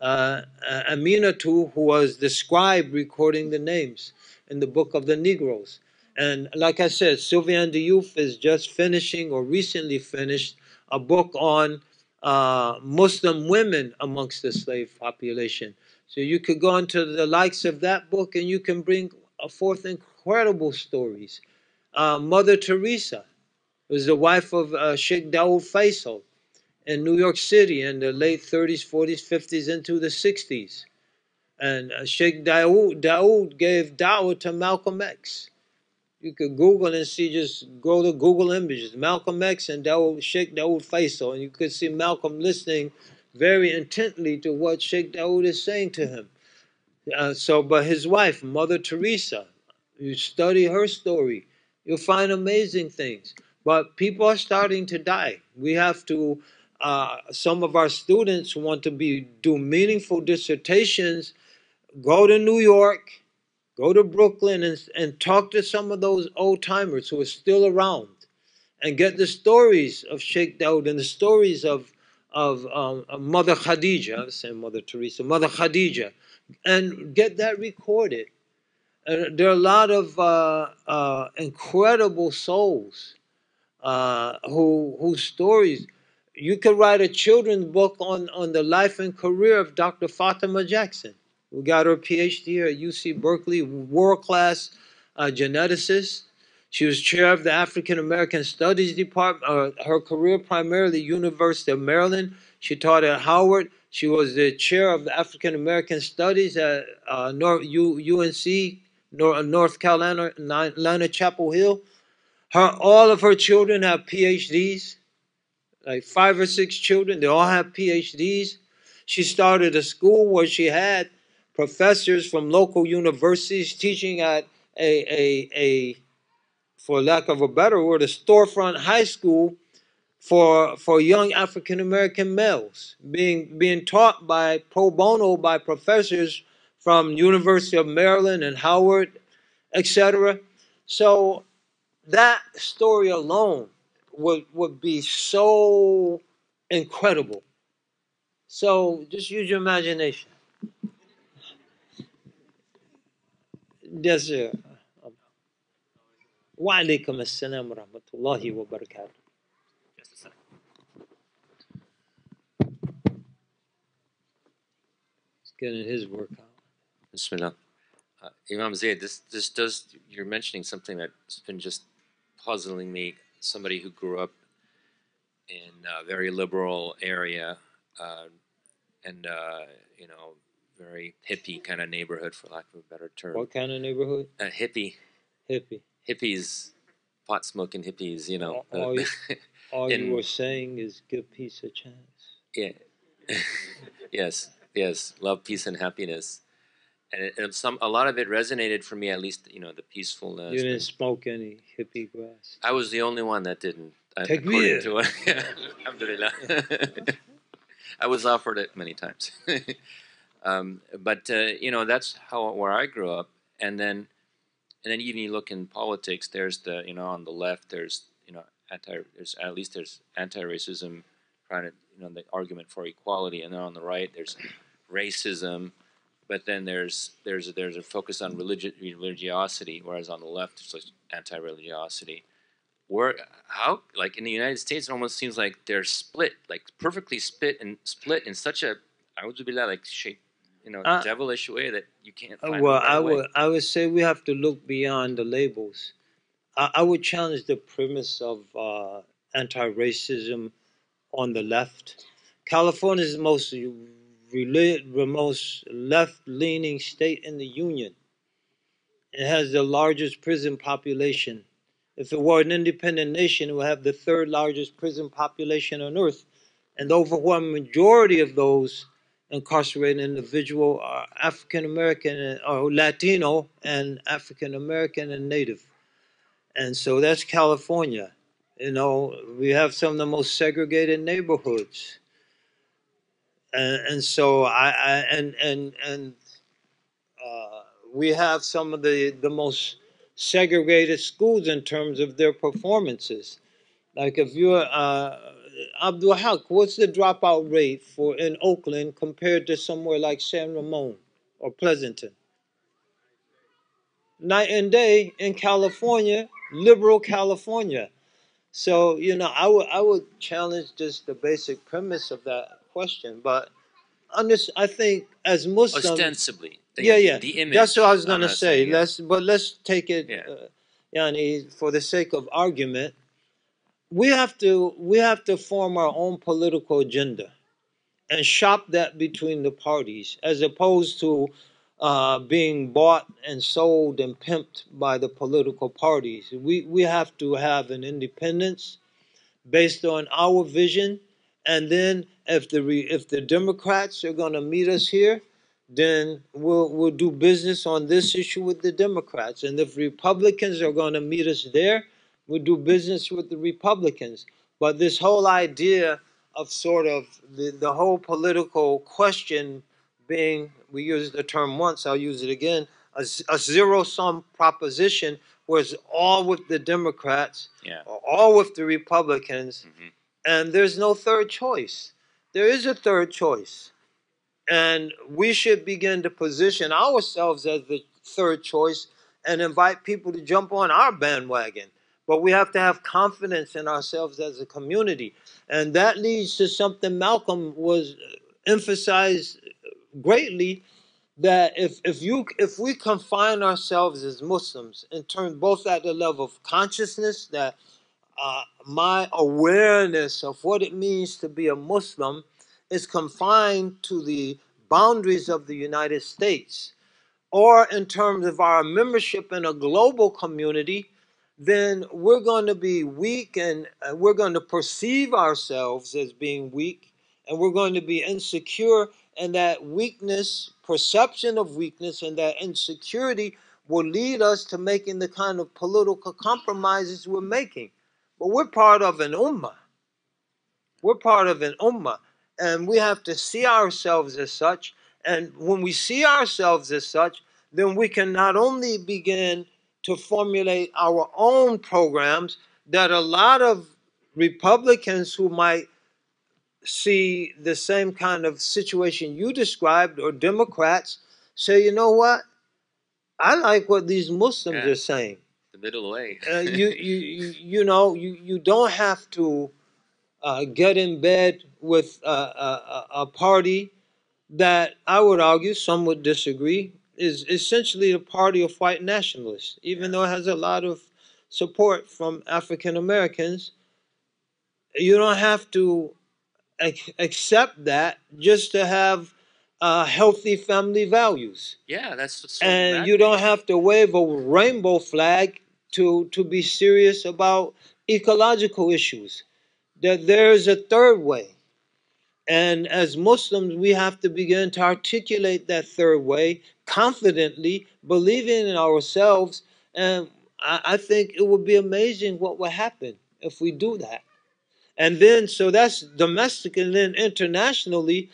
uh, uh, Aminatu, who was the scribe recording the names in the Book of the Negroes. And like I said, Sylviane Diouf is just finishing or recently finished a book on uh, Muslim women amongst the slave population. So you could go into the likes of that book and you can bring forth incredible stories. Uh, Mother Teresa was the wife of uh, Sheikh Dawood Faisal in New York City in the late 30s, 40s, 50s, into the 60s. And uh, Sheikh Dawood gave dawah to Malcolm X. You could Google and see just go to Google images, Malcolm X and Dawood Sheikh Dawood Faisal, and you could see Malcolm listening very intently to what Sheikh Dawood is saying to him. Uh, so, but his wife, Mother Teresa, you study her story, you'll find amazing things. But people are starting to die. We have to. Uh, some of our students want to be do meaningful dissertations. Go to New York, go to Brooklyn, and, and talk to some of those old timers who are still around, and get the stories of Sheikh Dawood and the stories of of um, Mother Khadija. I was saying Mother Teresa, Mother Khadija, and get that recorded. Uh, there are a lot of uh, uh, incredible souls uh, who whose stories you could write a children's book on on the life and career of Dr. Fatima Jackson, who got her PhD at UC Berkeley, world class uh, geneticist. She was chair of the African American Studies Department. Her career primarily University of Maryland. She taught at Howard. She was the chair of the African American Studies at uh, North, U, UNC, North, Carolina, Chapel Hill. Her all of her children have PhDs, like five or six children. They all have PhDs. She started a school where she had professors from local universities teaching at a a a for lack of a better word, a storefront high school for for young African American males, being being taught by pro bono by professors from University of Maryland and Howard, etc. So that story alone would would be so incredible. So just use your imagination. Yes, sir. وعليكم السلام ورحمة الله وبركاته. Just a second. He's getting his work out. Bismillah. Uh, Imam Zaid, this this does you're mentioning something that's been just puzzling me. Somebody who grew up in a very liberal area, uh, and uh, you know, very hippie kind of neighborhood, for lack of a better term. What kind of neighborhood? A hippie, Hippie. hippies, pot smoking hippies. You know. All- all you- All you were saying is give peace a chance. Yeah. yes, yes. Love, peace, and happiness. And, it, and some, a lot of it resonated for me. At least, you know, the peacefulness. You didn't and- smoke any hippie grass. I was the only one that didn't. according to what- yeah, Alhamdulillah. I was offered it many times. um, but uh, you know, that's how where I grew up. And then, and then even you look in politics. There's the you know on the left. There's you know anti. There's at least there's anti-racism, trying to you know the argument for equality. And then on the right, there's racism. But then there's there's there's a focus on religi- religiosity, whereas on the left it's like anti-religiosity where how like in the United States it almost seems like they're split, like perfectly split and split in such a I would be like shape, you know, Uh, devilish way that you can't Uh. Well, I way. would I would say we have to look beyond the labels. I, I would challenge the premise of uh, anti-racism on the left. California is the the most left-leaning state in the union. It has the largest prison population. If it were an independent nation, it would have the third largest prison population on earth, and the overwhelming majority of those incarcerated individual are African American uh, or Latino and African American and Native. And so that's California. You know, we have some of the most segregated neighborhoods. And, and so I, I and and and uh, we have some of the, the most segregated schools in terms of their performances. Like if you're uh, Abdul Haq, what's the dropout rate for in Oakland compared to somewhere like San Ramon or Pleasanton? Night and day in California, liberal California. So you know, I would I would challenge just the basic premise of that question, but under, I think as Muslims, ostensibly. The, yeah, yeah. The image. That's what I was gonna say. it. Let's, but let's take it, Yeah. uh, yani, for the sake of argument. We have to we have to form our own political agenda, and shop that between the parties, as opposed to uh, being bought and sold and pimped by the political parties. We, we have to have an independence based on our vision. And then if the, re, if the Democrats are going to meet us here, then we'll, we'll do business on this issue with the Democrats. And if Republicans are going to meet us there, we'll do business with the Republicans. But this whole idea of sort of the, the whole political question being, we used the term once, I'll use it again, a, a zero sum proposition where it's all with the Democrats Yeah. or all with the Republicans, Mhm. And there's no third choice. There is a third choice. And we should begin to position ourselves as the third choice and invite people to jump on our bandwagon. But we have to have confidence in ourselves as a community. And that leads to something Malcolm was uh, emphasized greatly that if, if you if we confine ourselves as Muslims in terms both at the level of consciousness that uh, my awareness of what it means to be a Muslim is confined to the boundaries of the United States, or in terms of our membership in a global community, then we're going to be weak and uh, we're going to perceive ourselves as being weak and we're going to be insecure, and that weakness, perception of weakness, and that insecurity will lead us to making the kind of political compromises we're making. But we're part of an ummah. We're part of an ummah, and we have to see ourselves as such. And when we see ourselves as such, then we can not only begin to formulate our own programs that a lot of Republicans who might see the same kind of situation you described, or Democrats say, you know what? I like what these Muslims Yeah. are saying Middle way. uh, you, you you know you you don't have to uh, get in bed with a, a, a party that I would argue some would disagree is essentially the party of white nationalists, even though it has a lot of support from African Americans. You don't have to ac- accept that just to have uh, healthy family values yeah, that's so and you don't have to wave a rainbow flag to to be serious about ecological issues that there is a third way. And as muslims we have to begin to articulate that third way confidently believing in ourselves. And i, I think it would be amazing what would happen if we do that. And then so that's domestic and then internationally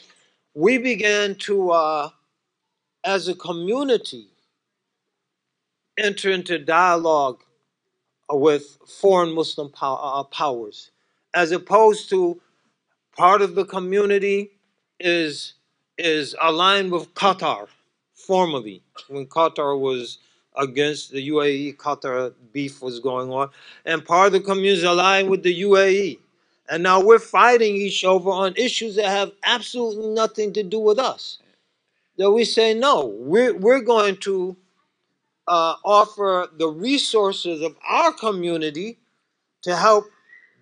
we began to uh, as a community enter into dialogue with foreign Muslim pow- uh, powers, as opposed to part of the community is is aligned with Qatar formally when Qatar was against the UAE, Qatar beef was going on, and part of the community is aligned with the UAE. And now we're fighting each other on issues that have absolutely nothing to do with us. That we say no, we're we're going to uh, offer the resources of our community to help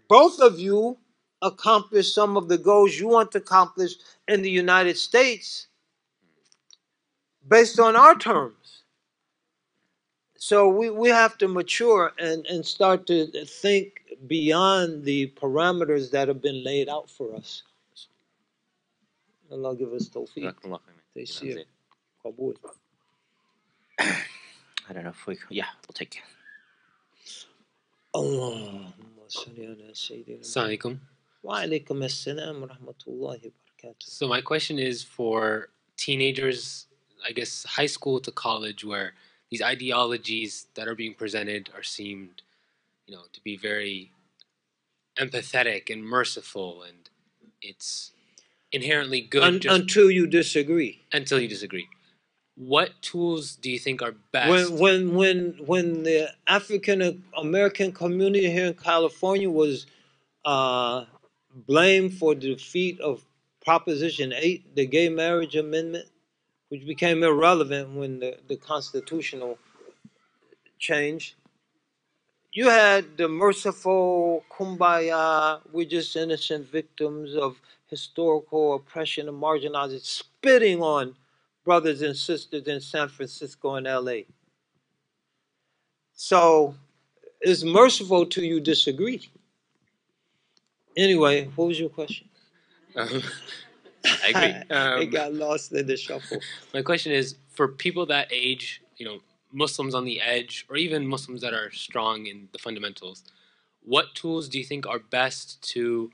both of you accomplish some of the goals you want to accomplish in the United States based on our terms. So we, we have to mature and, and start to think beyond the parameters that have been laid out for us. Allah give us tawfiq. Jazakallah khairan. Taysir. That's it. Qabul. I don't know if we. Yeah, we'll take. Allahumma salli ala Sayyidina Assalamu alaikum. Wa alaikum assalam wa rahmatullahi wa barakatuh. So my question is for teenagers, I guess high school to college, where these ideologies that are being presented are seemed, you know, to be very empathetic and merciful, and it's inherently good Un- just until you disagree. until you disagree. What tools do you think are best? When when when when the African American community here in California was uh, blamed for the defeat of Proposition Eight, the gay marriage amendment, which became irrelevant when the, the constitutional change. You had the merciful kumbaya, we're just innocent victims of historical oppression and marginalization, spitting on brothers and sisters in San Francisco and LA. So it's merciful to you disagree. Anyway, what was your question? Um, I agree. it Um, got lost in the shuffle. my question is for people that age, you know, Muslims on the edge, or even Muslims that are strong in the fundamentals, what tools do you think are best to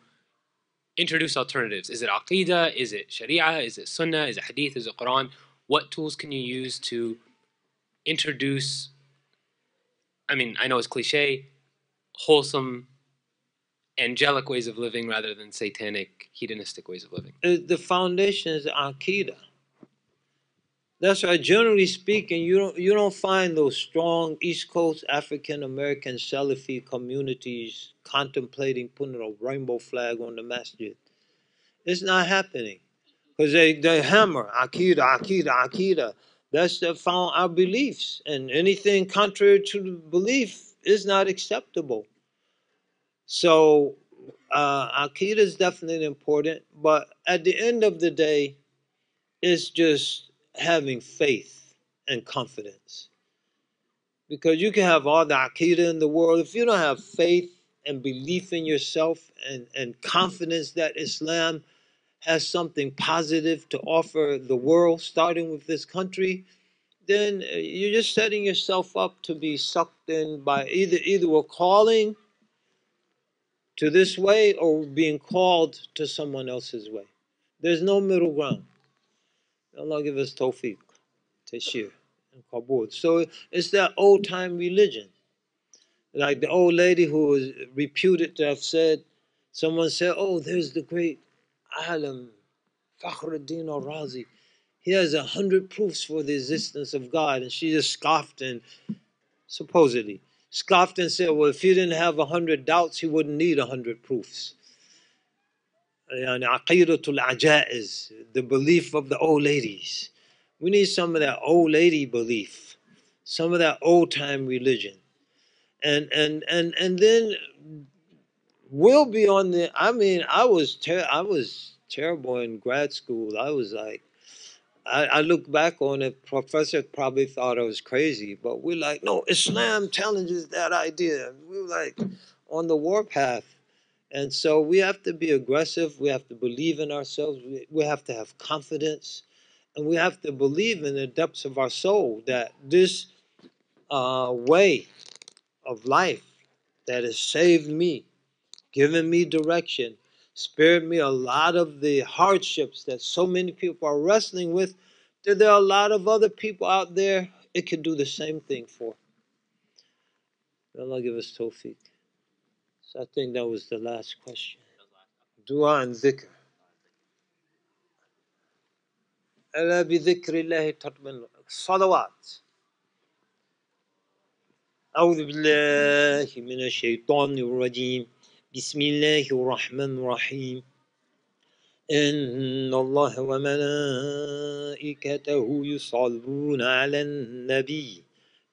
introduce alternatives? Is it Aqidah? Is it Sharia? Is it Sunnah? Is it Hadith? Is it Quran? What tools can you use to introduce? I mean, I know it's cliche, wholesome, angelic ways of living rather than satanic, hedonistic ways of living. The foundation is Aqidah. That's why, generally speaking, you don't you don't find those strong East Coast African American Salafi communities contemplating putting a rainbow flag on the masjid. It's not happening because they they hammer Aqidah, Aqidah, Aqidah. That's the found our beliefs, and anything contrary to the belief is not acceptable. So, uh, Aqidah is definitely important, but at the end of the day, it's just having faith and confidence. Because you can have all the Aqidah in the world. If you don't have faith and belief in yourself and, and confidence that Islam has something positive to offer the world, starting with this country, then uh, you're just setting yourself up to be sucked in by either either we're calling to this way or being called to someone else's way. There's no middle ground. Allah give us tawfiq, taysir, and qabul. So it's that old time religion. Like the old lady who was reputed to have said, someone said, Oh, there's the great Alam, Fakhruddin al Razi. He has a hundred proofs for the existence of God. And she just scoffed and supposedly scoffed and said, Well, if he didn't have a hundred doubts, he wouldn't need a hundred proofs. يعني عقيدة العجائز, the belief of the old ladies. We need some of that old lady belief, some of that old time religion. And and and and then we'll be on the I mean, I was ter- I was terrible in grad school. I was like I, I look back on it, professor probably thought I was crazy, but we're like, no, Islam challenges that idea. We were like on the warpath. And so we have to be aggressive. We have to believe in ourselves. We, we have to have confidence. And we have to believe in the depths of our soul that this uh, way of life that has saved me, given me direction, spared me a lot of the hardships that so many people are wrestling with, that there are a lot of other people out there it can do the same thing for. Allah give us tawfiq. So I think that was the last question. Dua and dhikr. ألا بذكر الله تطمئن صلوات أعوذ بالله من الشيطان الرجيم بسم الله الرحمن الرحيم إن الله وملائكته يصلون على النبي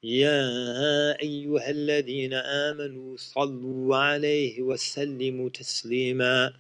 يا أيها الذين آمنوا صلوا عليه وسلموا تسليما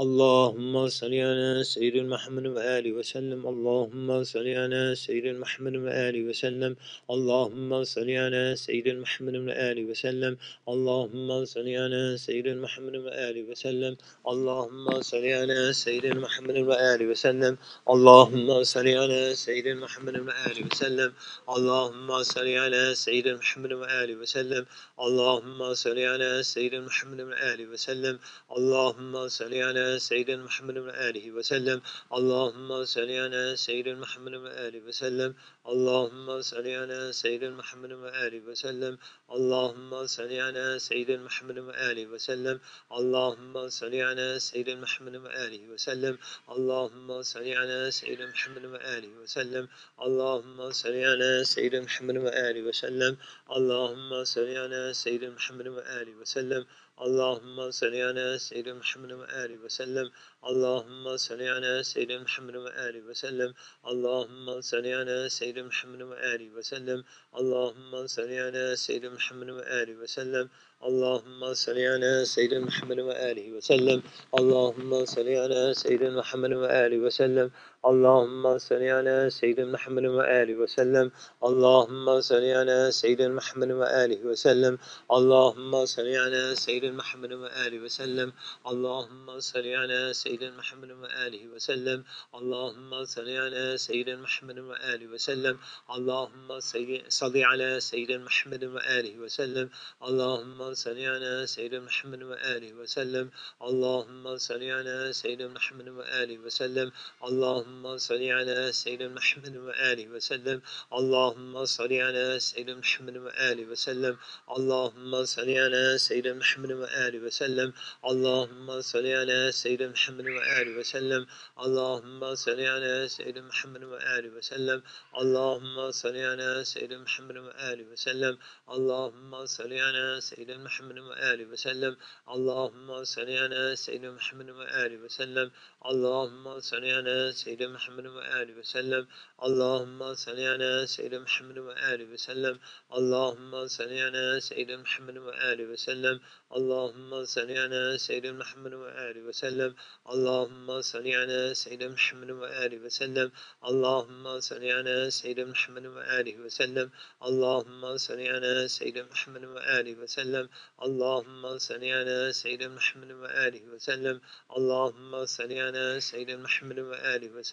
اللهم صل على سيدنا محمد وآله وسلم. اللهم صل على سيدنا محمد وآله وسلم. اللهم صل على سيدنا محمد وآله وسلم. اللهم صل على سيدنا محمد وآله وسلم. اللهم صل على سيدنا محمد وآله وسلم. اللهم صل على سيدنا محمد وآله وسلم. اللهم صل على سيدنا محمد وآله وسلم. اللهم صل على سيدنا محمد وآله وسلم. اللهم صل على سيدنا محمد وآله وسلم. اللهم صل على سيدنا محمد وآله وسلم. اللهم صل على سيدنا محمد وآله وسلم. اللهم صل على سيدنا محمد وآله وسلم. اللهم صل على سيدنا محمد وآله وسلم. اللهم صل على سيدنا محمد وآله وسلم. اللهم صل على سيدنا محمد وآله وسلم. اللهم صل على سيدنا محمد وآله وسلم. اللهم صل على سيدنا محمد وآله وسلم. اللهم صل على سيدنا محمد وآله وسلم. اللهم صل على سيدنا محمد وآله وسلم. اللهم صل على سيدنا محمد وآله وسلم اللهم صل على سيدنا محمد وآله وسلم اللهم صل على سيدنا محمد وآله وسلم اللهم صل على سيدنا محمد وآله وسلم. اللهم صل على سيدنا محمد وآله وسلم. اللهم صل على سيدنا محمد وآله وسلم. اللهم صل على سيدنا محمد وآله وسلم. اللهم صل على سيدنا محمد وآله وسلم. اللهم صل على سيدنا محمد وآله وسلم. اللهم صل على سيدنا محمد وآله وسلم. اللهم صل على سيدنا محمد وآله وسلم. اللهم صل على سيدنا محمد وآله وسلم. اللهم صل على سيدنا محمد وآله وسلم. اللهم صل على سيدنا محمد وآله وسلم. اللهم صل على سيدنا محمد وآله وسلم. اللهم صل على سيدنا محمد وآله وسلم. اللهم صل على سيدنا محمد وآله وسلم. اللهم صل على سيدنا محمد وآله وسلم. اللهم صل على سيدنا محمد وآله وسلم. اللهم صل على سيدنا محمد وآله وسلم. اللهم صل على سيدنا محمد وآله وسلم. اللهم صل على سيدنا محمد وآله وسلم. اللهم صل على سيدنا محمد وآله وسلم. اللهم صل على سيدنا محمد وآله وسلم. اللهم صل على سيدنا محمد وآله وسلم. اللهم صل على سيدنا محمد وآله وسلم. اللهم صل على سيدنا محمد وآله وسلم. اللهم صل على سيدنا محمد وآله وسلم.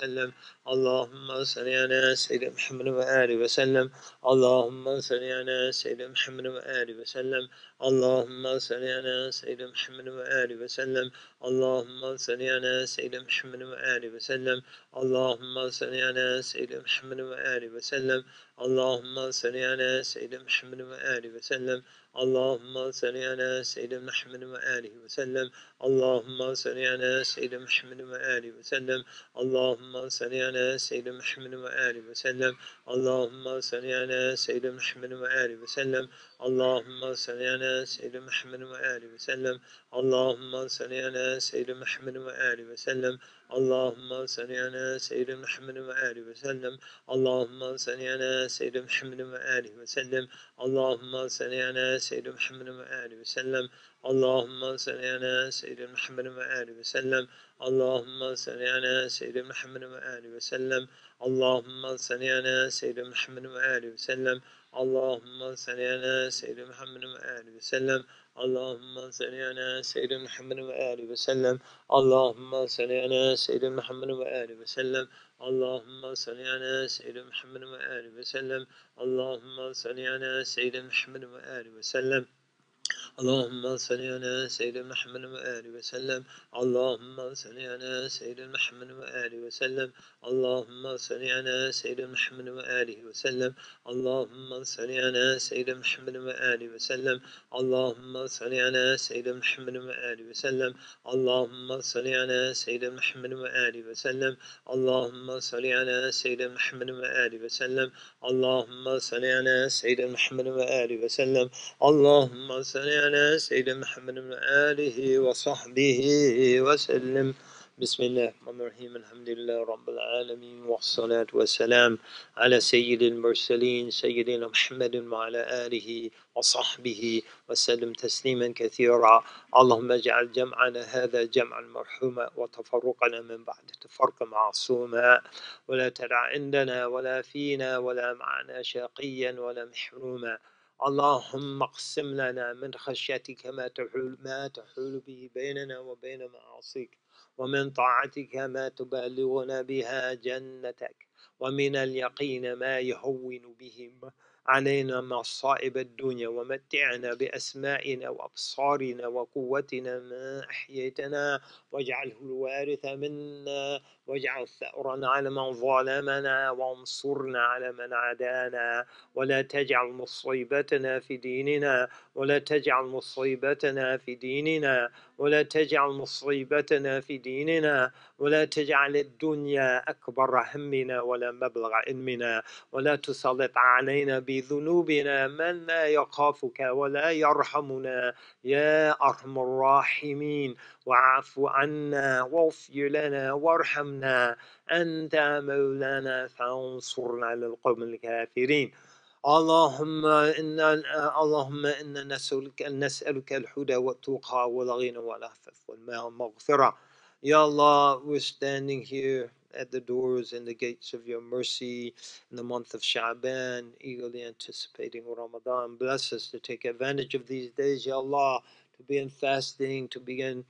اللهم صل على سيدنا محمد وآله وسلم. اللهم صل على سيدنا محمد وآله وسلم. اللهم صل على سيدنا محمد وآله وسلم. اللهم صل على سيدنا محمد وآله وسلم. اللهم صل على سيدنا محمد وآله وسلم. اللهم صل على سيدنا محمد وآله وسلم. اللهم صل على سيدنا محمد وآله وسلم. اللهم صل على سيدنا محمد وآله وسلم. اللهم صل على سيدنا محمد وآله وسلم. اللهم صل على سيدنا محمد وآله وسلم. اللهم صل على سيدنا محمد وآله وسلم. اللهم صل على سيدنا محمد وآله وسلم. اللهم صل على سيدنا محمد وآله وسلم. اللهم صل على سيدنا محمد وآله وسلم. اللهم صل على سيدنا محمد وآله وسلم. اللهم صل على سيدنا محمد وآله وسلم. اللهم صل على سيدنا محمد وآله وسلم. اللهم صل على سيدنا محمد وآله وسلم. اللهم صل على سيدنا محمد وآله وسلم. اللهم صل على سيدنا محمد وآله وسلم. اللهم صل على سيدنا محمد وآله وسلم. اللهم صل على سيدنا محمد وآله وسلم. اللهم صل على سيدنا محمد وآله وسلم. اللهم صل على سيدنا محمد وآله وسلم. اللهم صل على سيدنا محمد وآله وسلم. اللهم صل على سيدنا محمد وآله وسلم. اللهم صل على سيدنا محمد وآله وسلم. اللهم صل على سيدنا محمد وآله وسلم. اللهم صل على سيدنا محمد وآله وسلم. اللهم صل على سيدنا محمد وآله وسلم. اللهم صل على سيدنا محمد وآله وسلم. اللهم صل على سيدنا محمد وآله وصحبه وسلم. بسم الله الرحمن الرحيم. الحمد لله رب العالمين والصلاة والسلام على سيد المرسلين سيدنا محمد وعلى آله وصحبه وسلم تسليما كثيرا. اللهم اجعل جمعنا هذا جمعا مرحوما وتفرقنا من بعد تفرقا معصوما. ولا تدع عندنا ولا فينا ولا معنا شقيا ولا محروما. اللهم اقسم لنا من خشيتك ما تحول ما تحول به بيننا وبين معاصيك ومن طاعتك ما تبلغنا بها جنتك ومن اليقين ما يهون به علينا مصائب الدنيا ومتعنا بأسمائنا وأبصارنا وقوتنا ما أحييتنا. واجعله الوارث منا. واجعل ثأرنا على من ظلمنا وانصرنا على من عادانا. ولا تجعل مصيبتنا في ديننا. ولا تجعل مصيبتنا في ديننا. ولا تجعل مصيبتنا في ديننا ولا تجعل الدنيا أكبر همنا ولا مبلغ علمنا ولا تسلط علينا بذنوبنا من لا يخافك ولا يرحمنا. يا أرحم الراحمين واعف عنا واغفر لنا وارحمنا. أنت مولانا فانصرنا على القوم الكافرين. اللهم إنا اللهم إنا نسألك نسألك الهدى والتقى والغنى والعفاف والمغفرة Ya Allah, we're standing here at the doors and the gates of your mercy in the month of Sha'ban, eagerly anticipating Ramadan. Bless us to take advantage of these days, Ya Allah, to begin fasting, to begin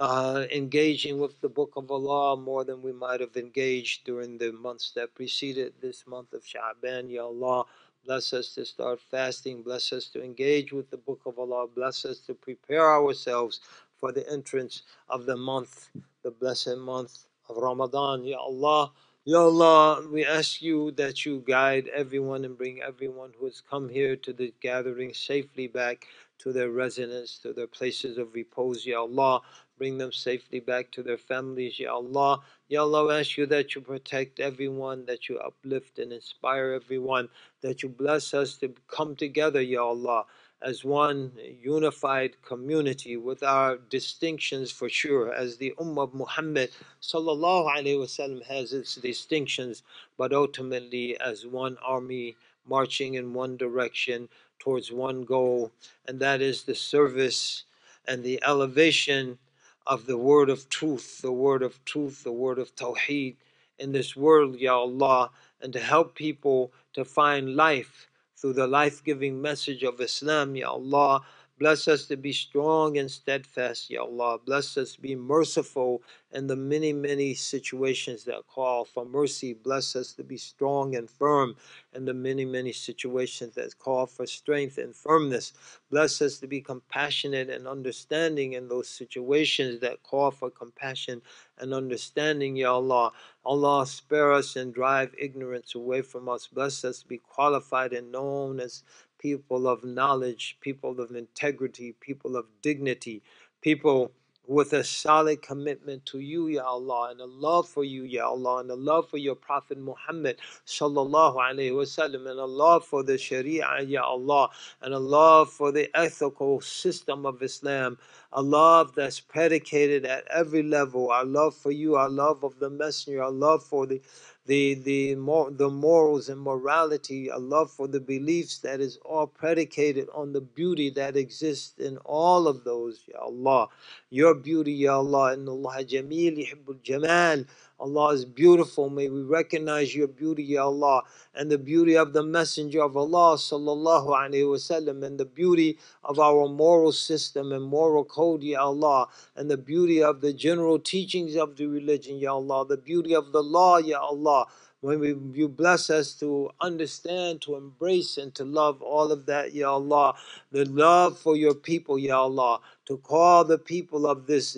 uh, engaging with the Book of Allah more than we might have engaged during the months that preceded this month of Sha'ban, Ya Allah. Bless us to start fasting. Bless us to engage with the Book of Allah. Bless us to prepare ourselves for the entrance of the month, the blessed month of Ramadan. Ya Allah, Ya Allah, we ask you that you guide everyone and bring everyone who has come here to the gathering safely back to their residence, to their places of repose. Ya Allah, bring them safely back to their families. Ya Allah, Ya Allah, we ask you that you protect everyone, that you uplift and inspire everyone, that you bless us to come together, Ya Allah as one unified community with our distinctions for sure, as the Ummah of Muhammad sallallahu alaihi wasallam has its distinctions, but ultimately as one army marching in one direction towards one goal, and that is the service and the elevation of the word of truth, the word of truth, the word of Tawheed in this world, Ya Allah, and to help people to find life through the life giving message of Islam, Ya Allah. Bless us to be strong and steadfast, Ya Allah. Bless us to be merciful in the many, many situations that call for mercy. Bless us to be strong and firm in the many, many situations that call for strength and firmness. Bless us to be compassionate and understanding in those situations that call for compassion and understanding, Ya Allah. Allah, spare us and drive ignorance away from us. Bless us to be qualified and known as people of knowledge, people of integrity, people of dignity, people with a solid commitment to you, Ya Allah, and a love for you, Ya Allah, and a love for your Prophet Muhammad sallallahu alaihi wasallam, and a love for the Sharia, Ya Allah, and a love for the ethical system of Islam, a love that's predicated at every level, our love for you, our love of the Messenger, our love for the the the mor- the morals and morality, a love for the beliefs that is all predicated on the beauty that exists in all of those, Ya Allah. Your beauty, Ya Allah, in Allah Jameel Jamal. Allah is beautiful. May we recognize your beauty, Ya Allah, and the beauty of the Messenger of Allah, sallallahu alaihi wasallam, and the beauty of our moral system and moral code, Ya Allah, and the beauty of the general teachings of the religion, Ya Allah, the beauty of the law, Ya Allah. When we, you bless us to understand, to embrace, and to love all of that, Ya Allah, the love for your people, Ya Allah, to call the people of this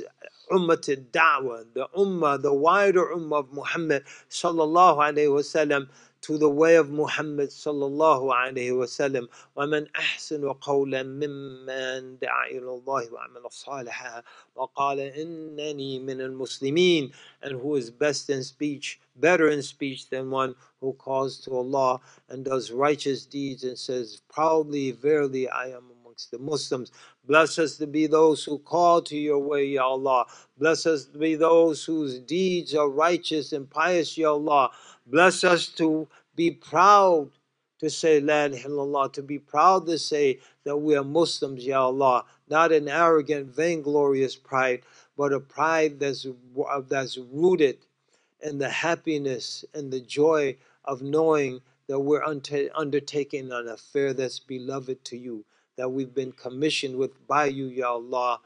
Ummah da'wah, the Ummah, the wider Ummah of Muhammad sallallahu alayhi wasallam, to the way of Muhammad sallallahu alayhi wasallam. ومن أحسن قولا ممن دعا إلى الله وعمل صالحا وقال إنني من المسلمين and who is best in speech, better in speech than one who calls to Allah and does righteous deeds and says proudly, verily I am amongst the Muslims. Bless us to be those who call to your way, Ya Allah. Bless us to be those whose deeds are righteous and pious, Ya Allah. Bless us to be proud to say La ilaha illallah, to be proud to say that we are Muslims, Ya Allah. Not an arrogant, vainglorious pride, but a pride that's, uh, that's rooted in the happiness and the joy of knowing that we're undertaking an affair that's beloved to you that we've been commissioned with by you, Ya Allah.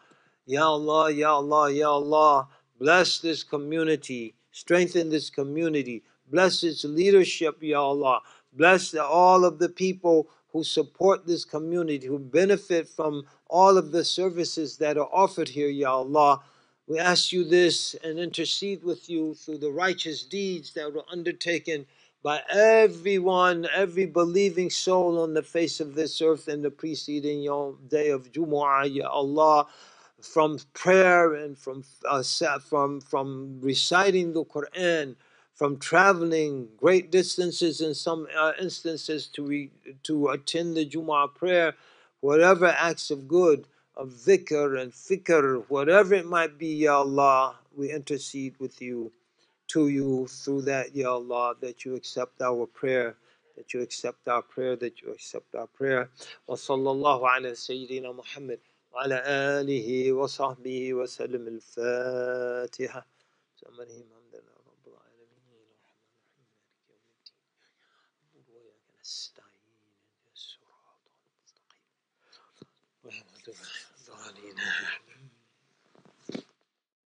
Ya Allah, Ya Allah, Ya Allah. Bless this community, strengthen this community, bless its leadership, Ya Allah. Bless all of the people who support this community, who benefit from all of the services that are offered here, Ya Allah. We ask you this and intercede with you through the righteous deeds that were undertaken by everyone, every believing soul on the face of this earth in the preceding day of Jumu'ah, Ya Allah. from prayer and from uh, from from reciting the Quran, from traveling great distances in some uh, instances to re, to attend the Jumu'ah prayer, whatever acts of good, of dhikr and fikr, whatever it might be, Ya Allah, we intercede with you, to you through that, Ya Allah, that you accept our prayer. That you accept our prayer, that you accept our prayer. وصلى الله على سيدنا محمد وعلى آله وصحبه وسلم الفاتحة سأمنهم حمدنا رب العالمين الرحمن الرحيم مالك يوم الدين نعبد وإياك نستعين اهدنا الصراط المستقيم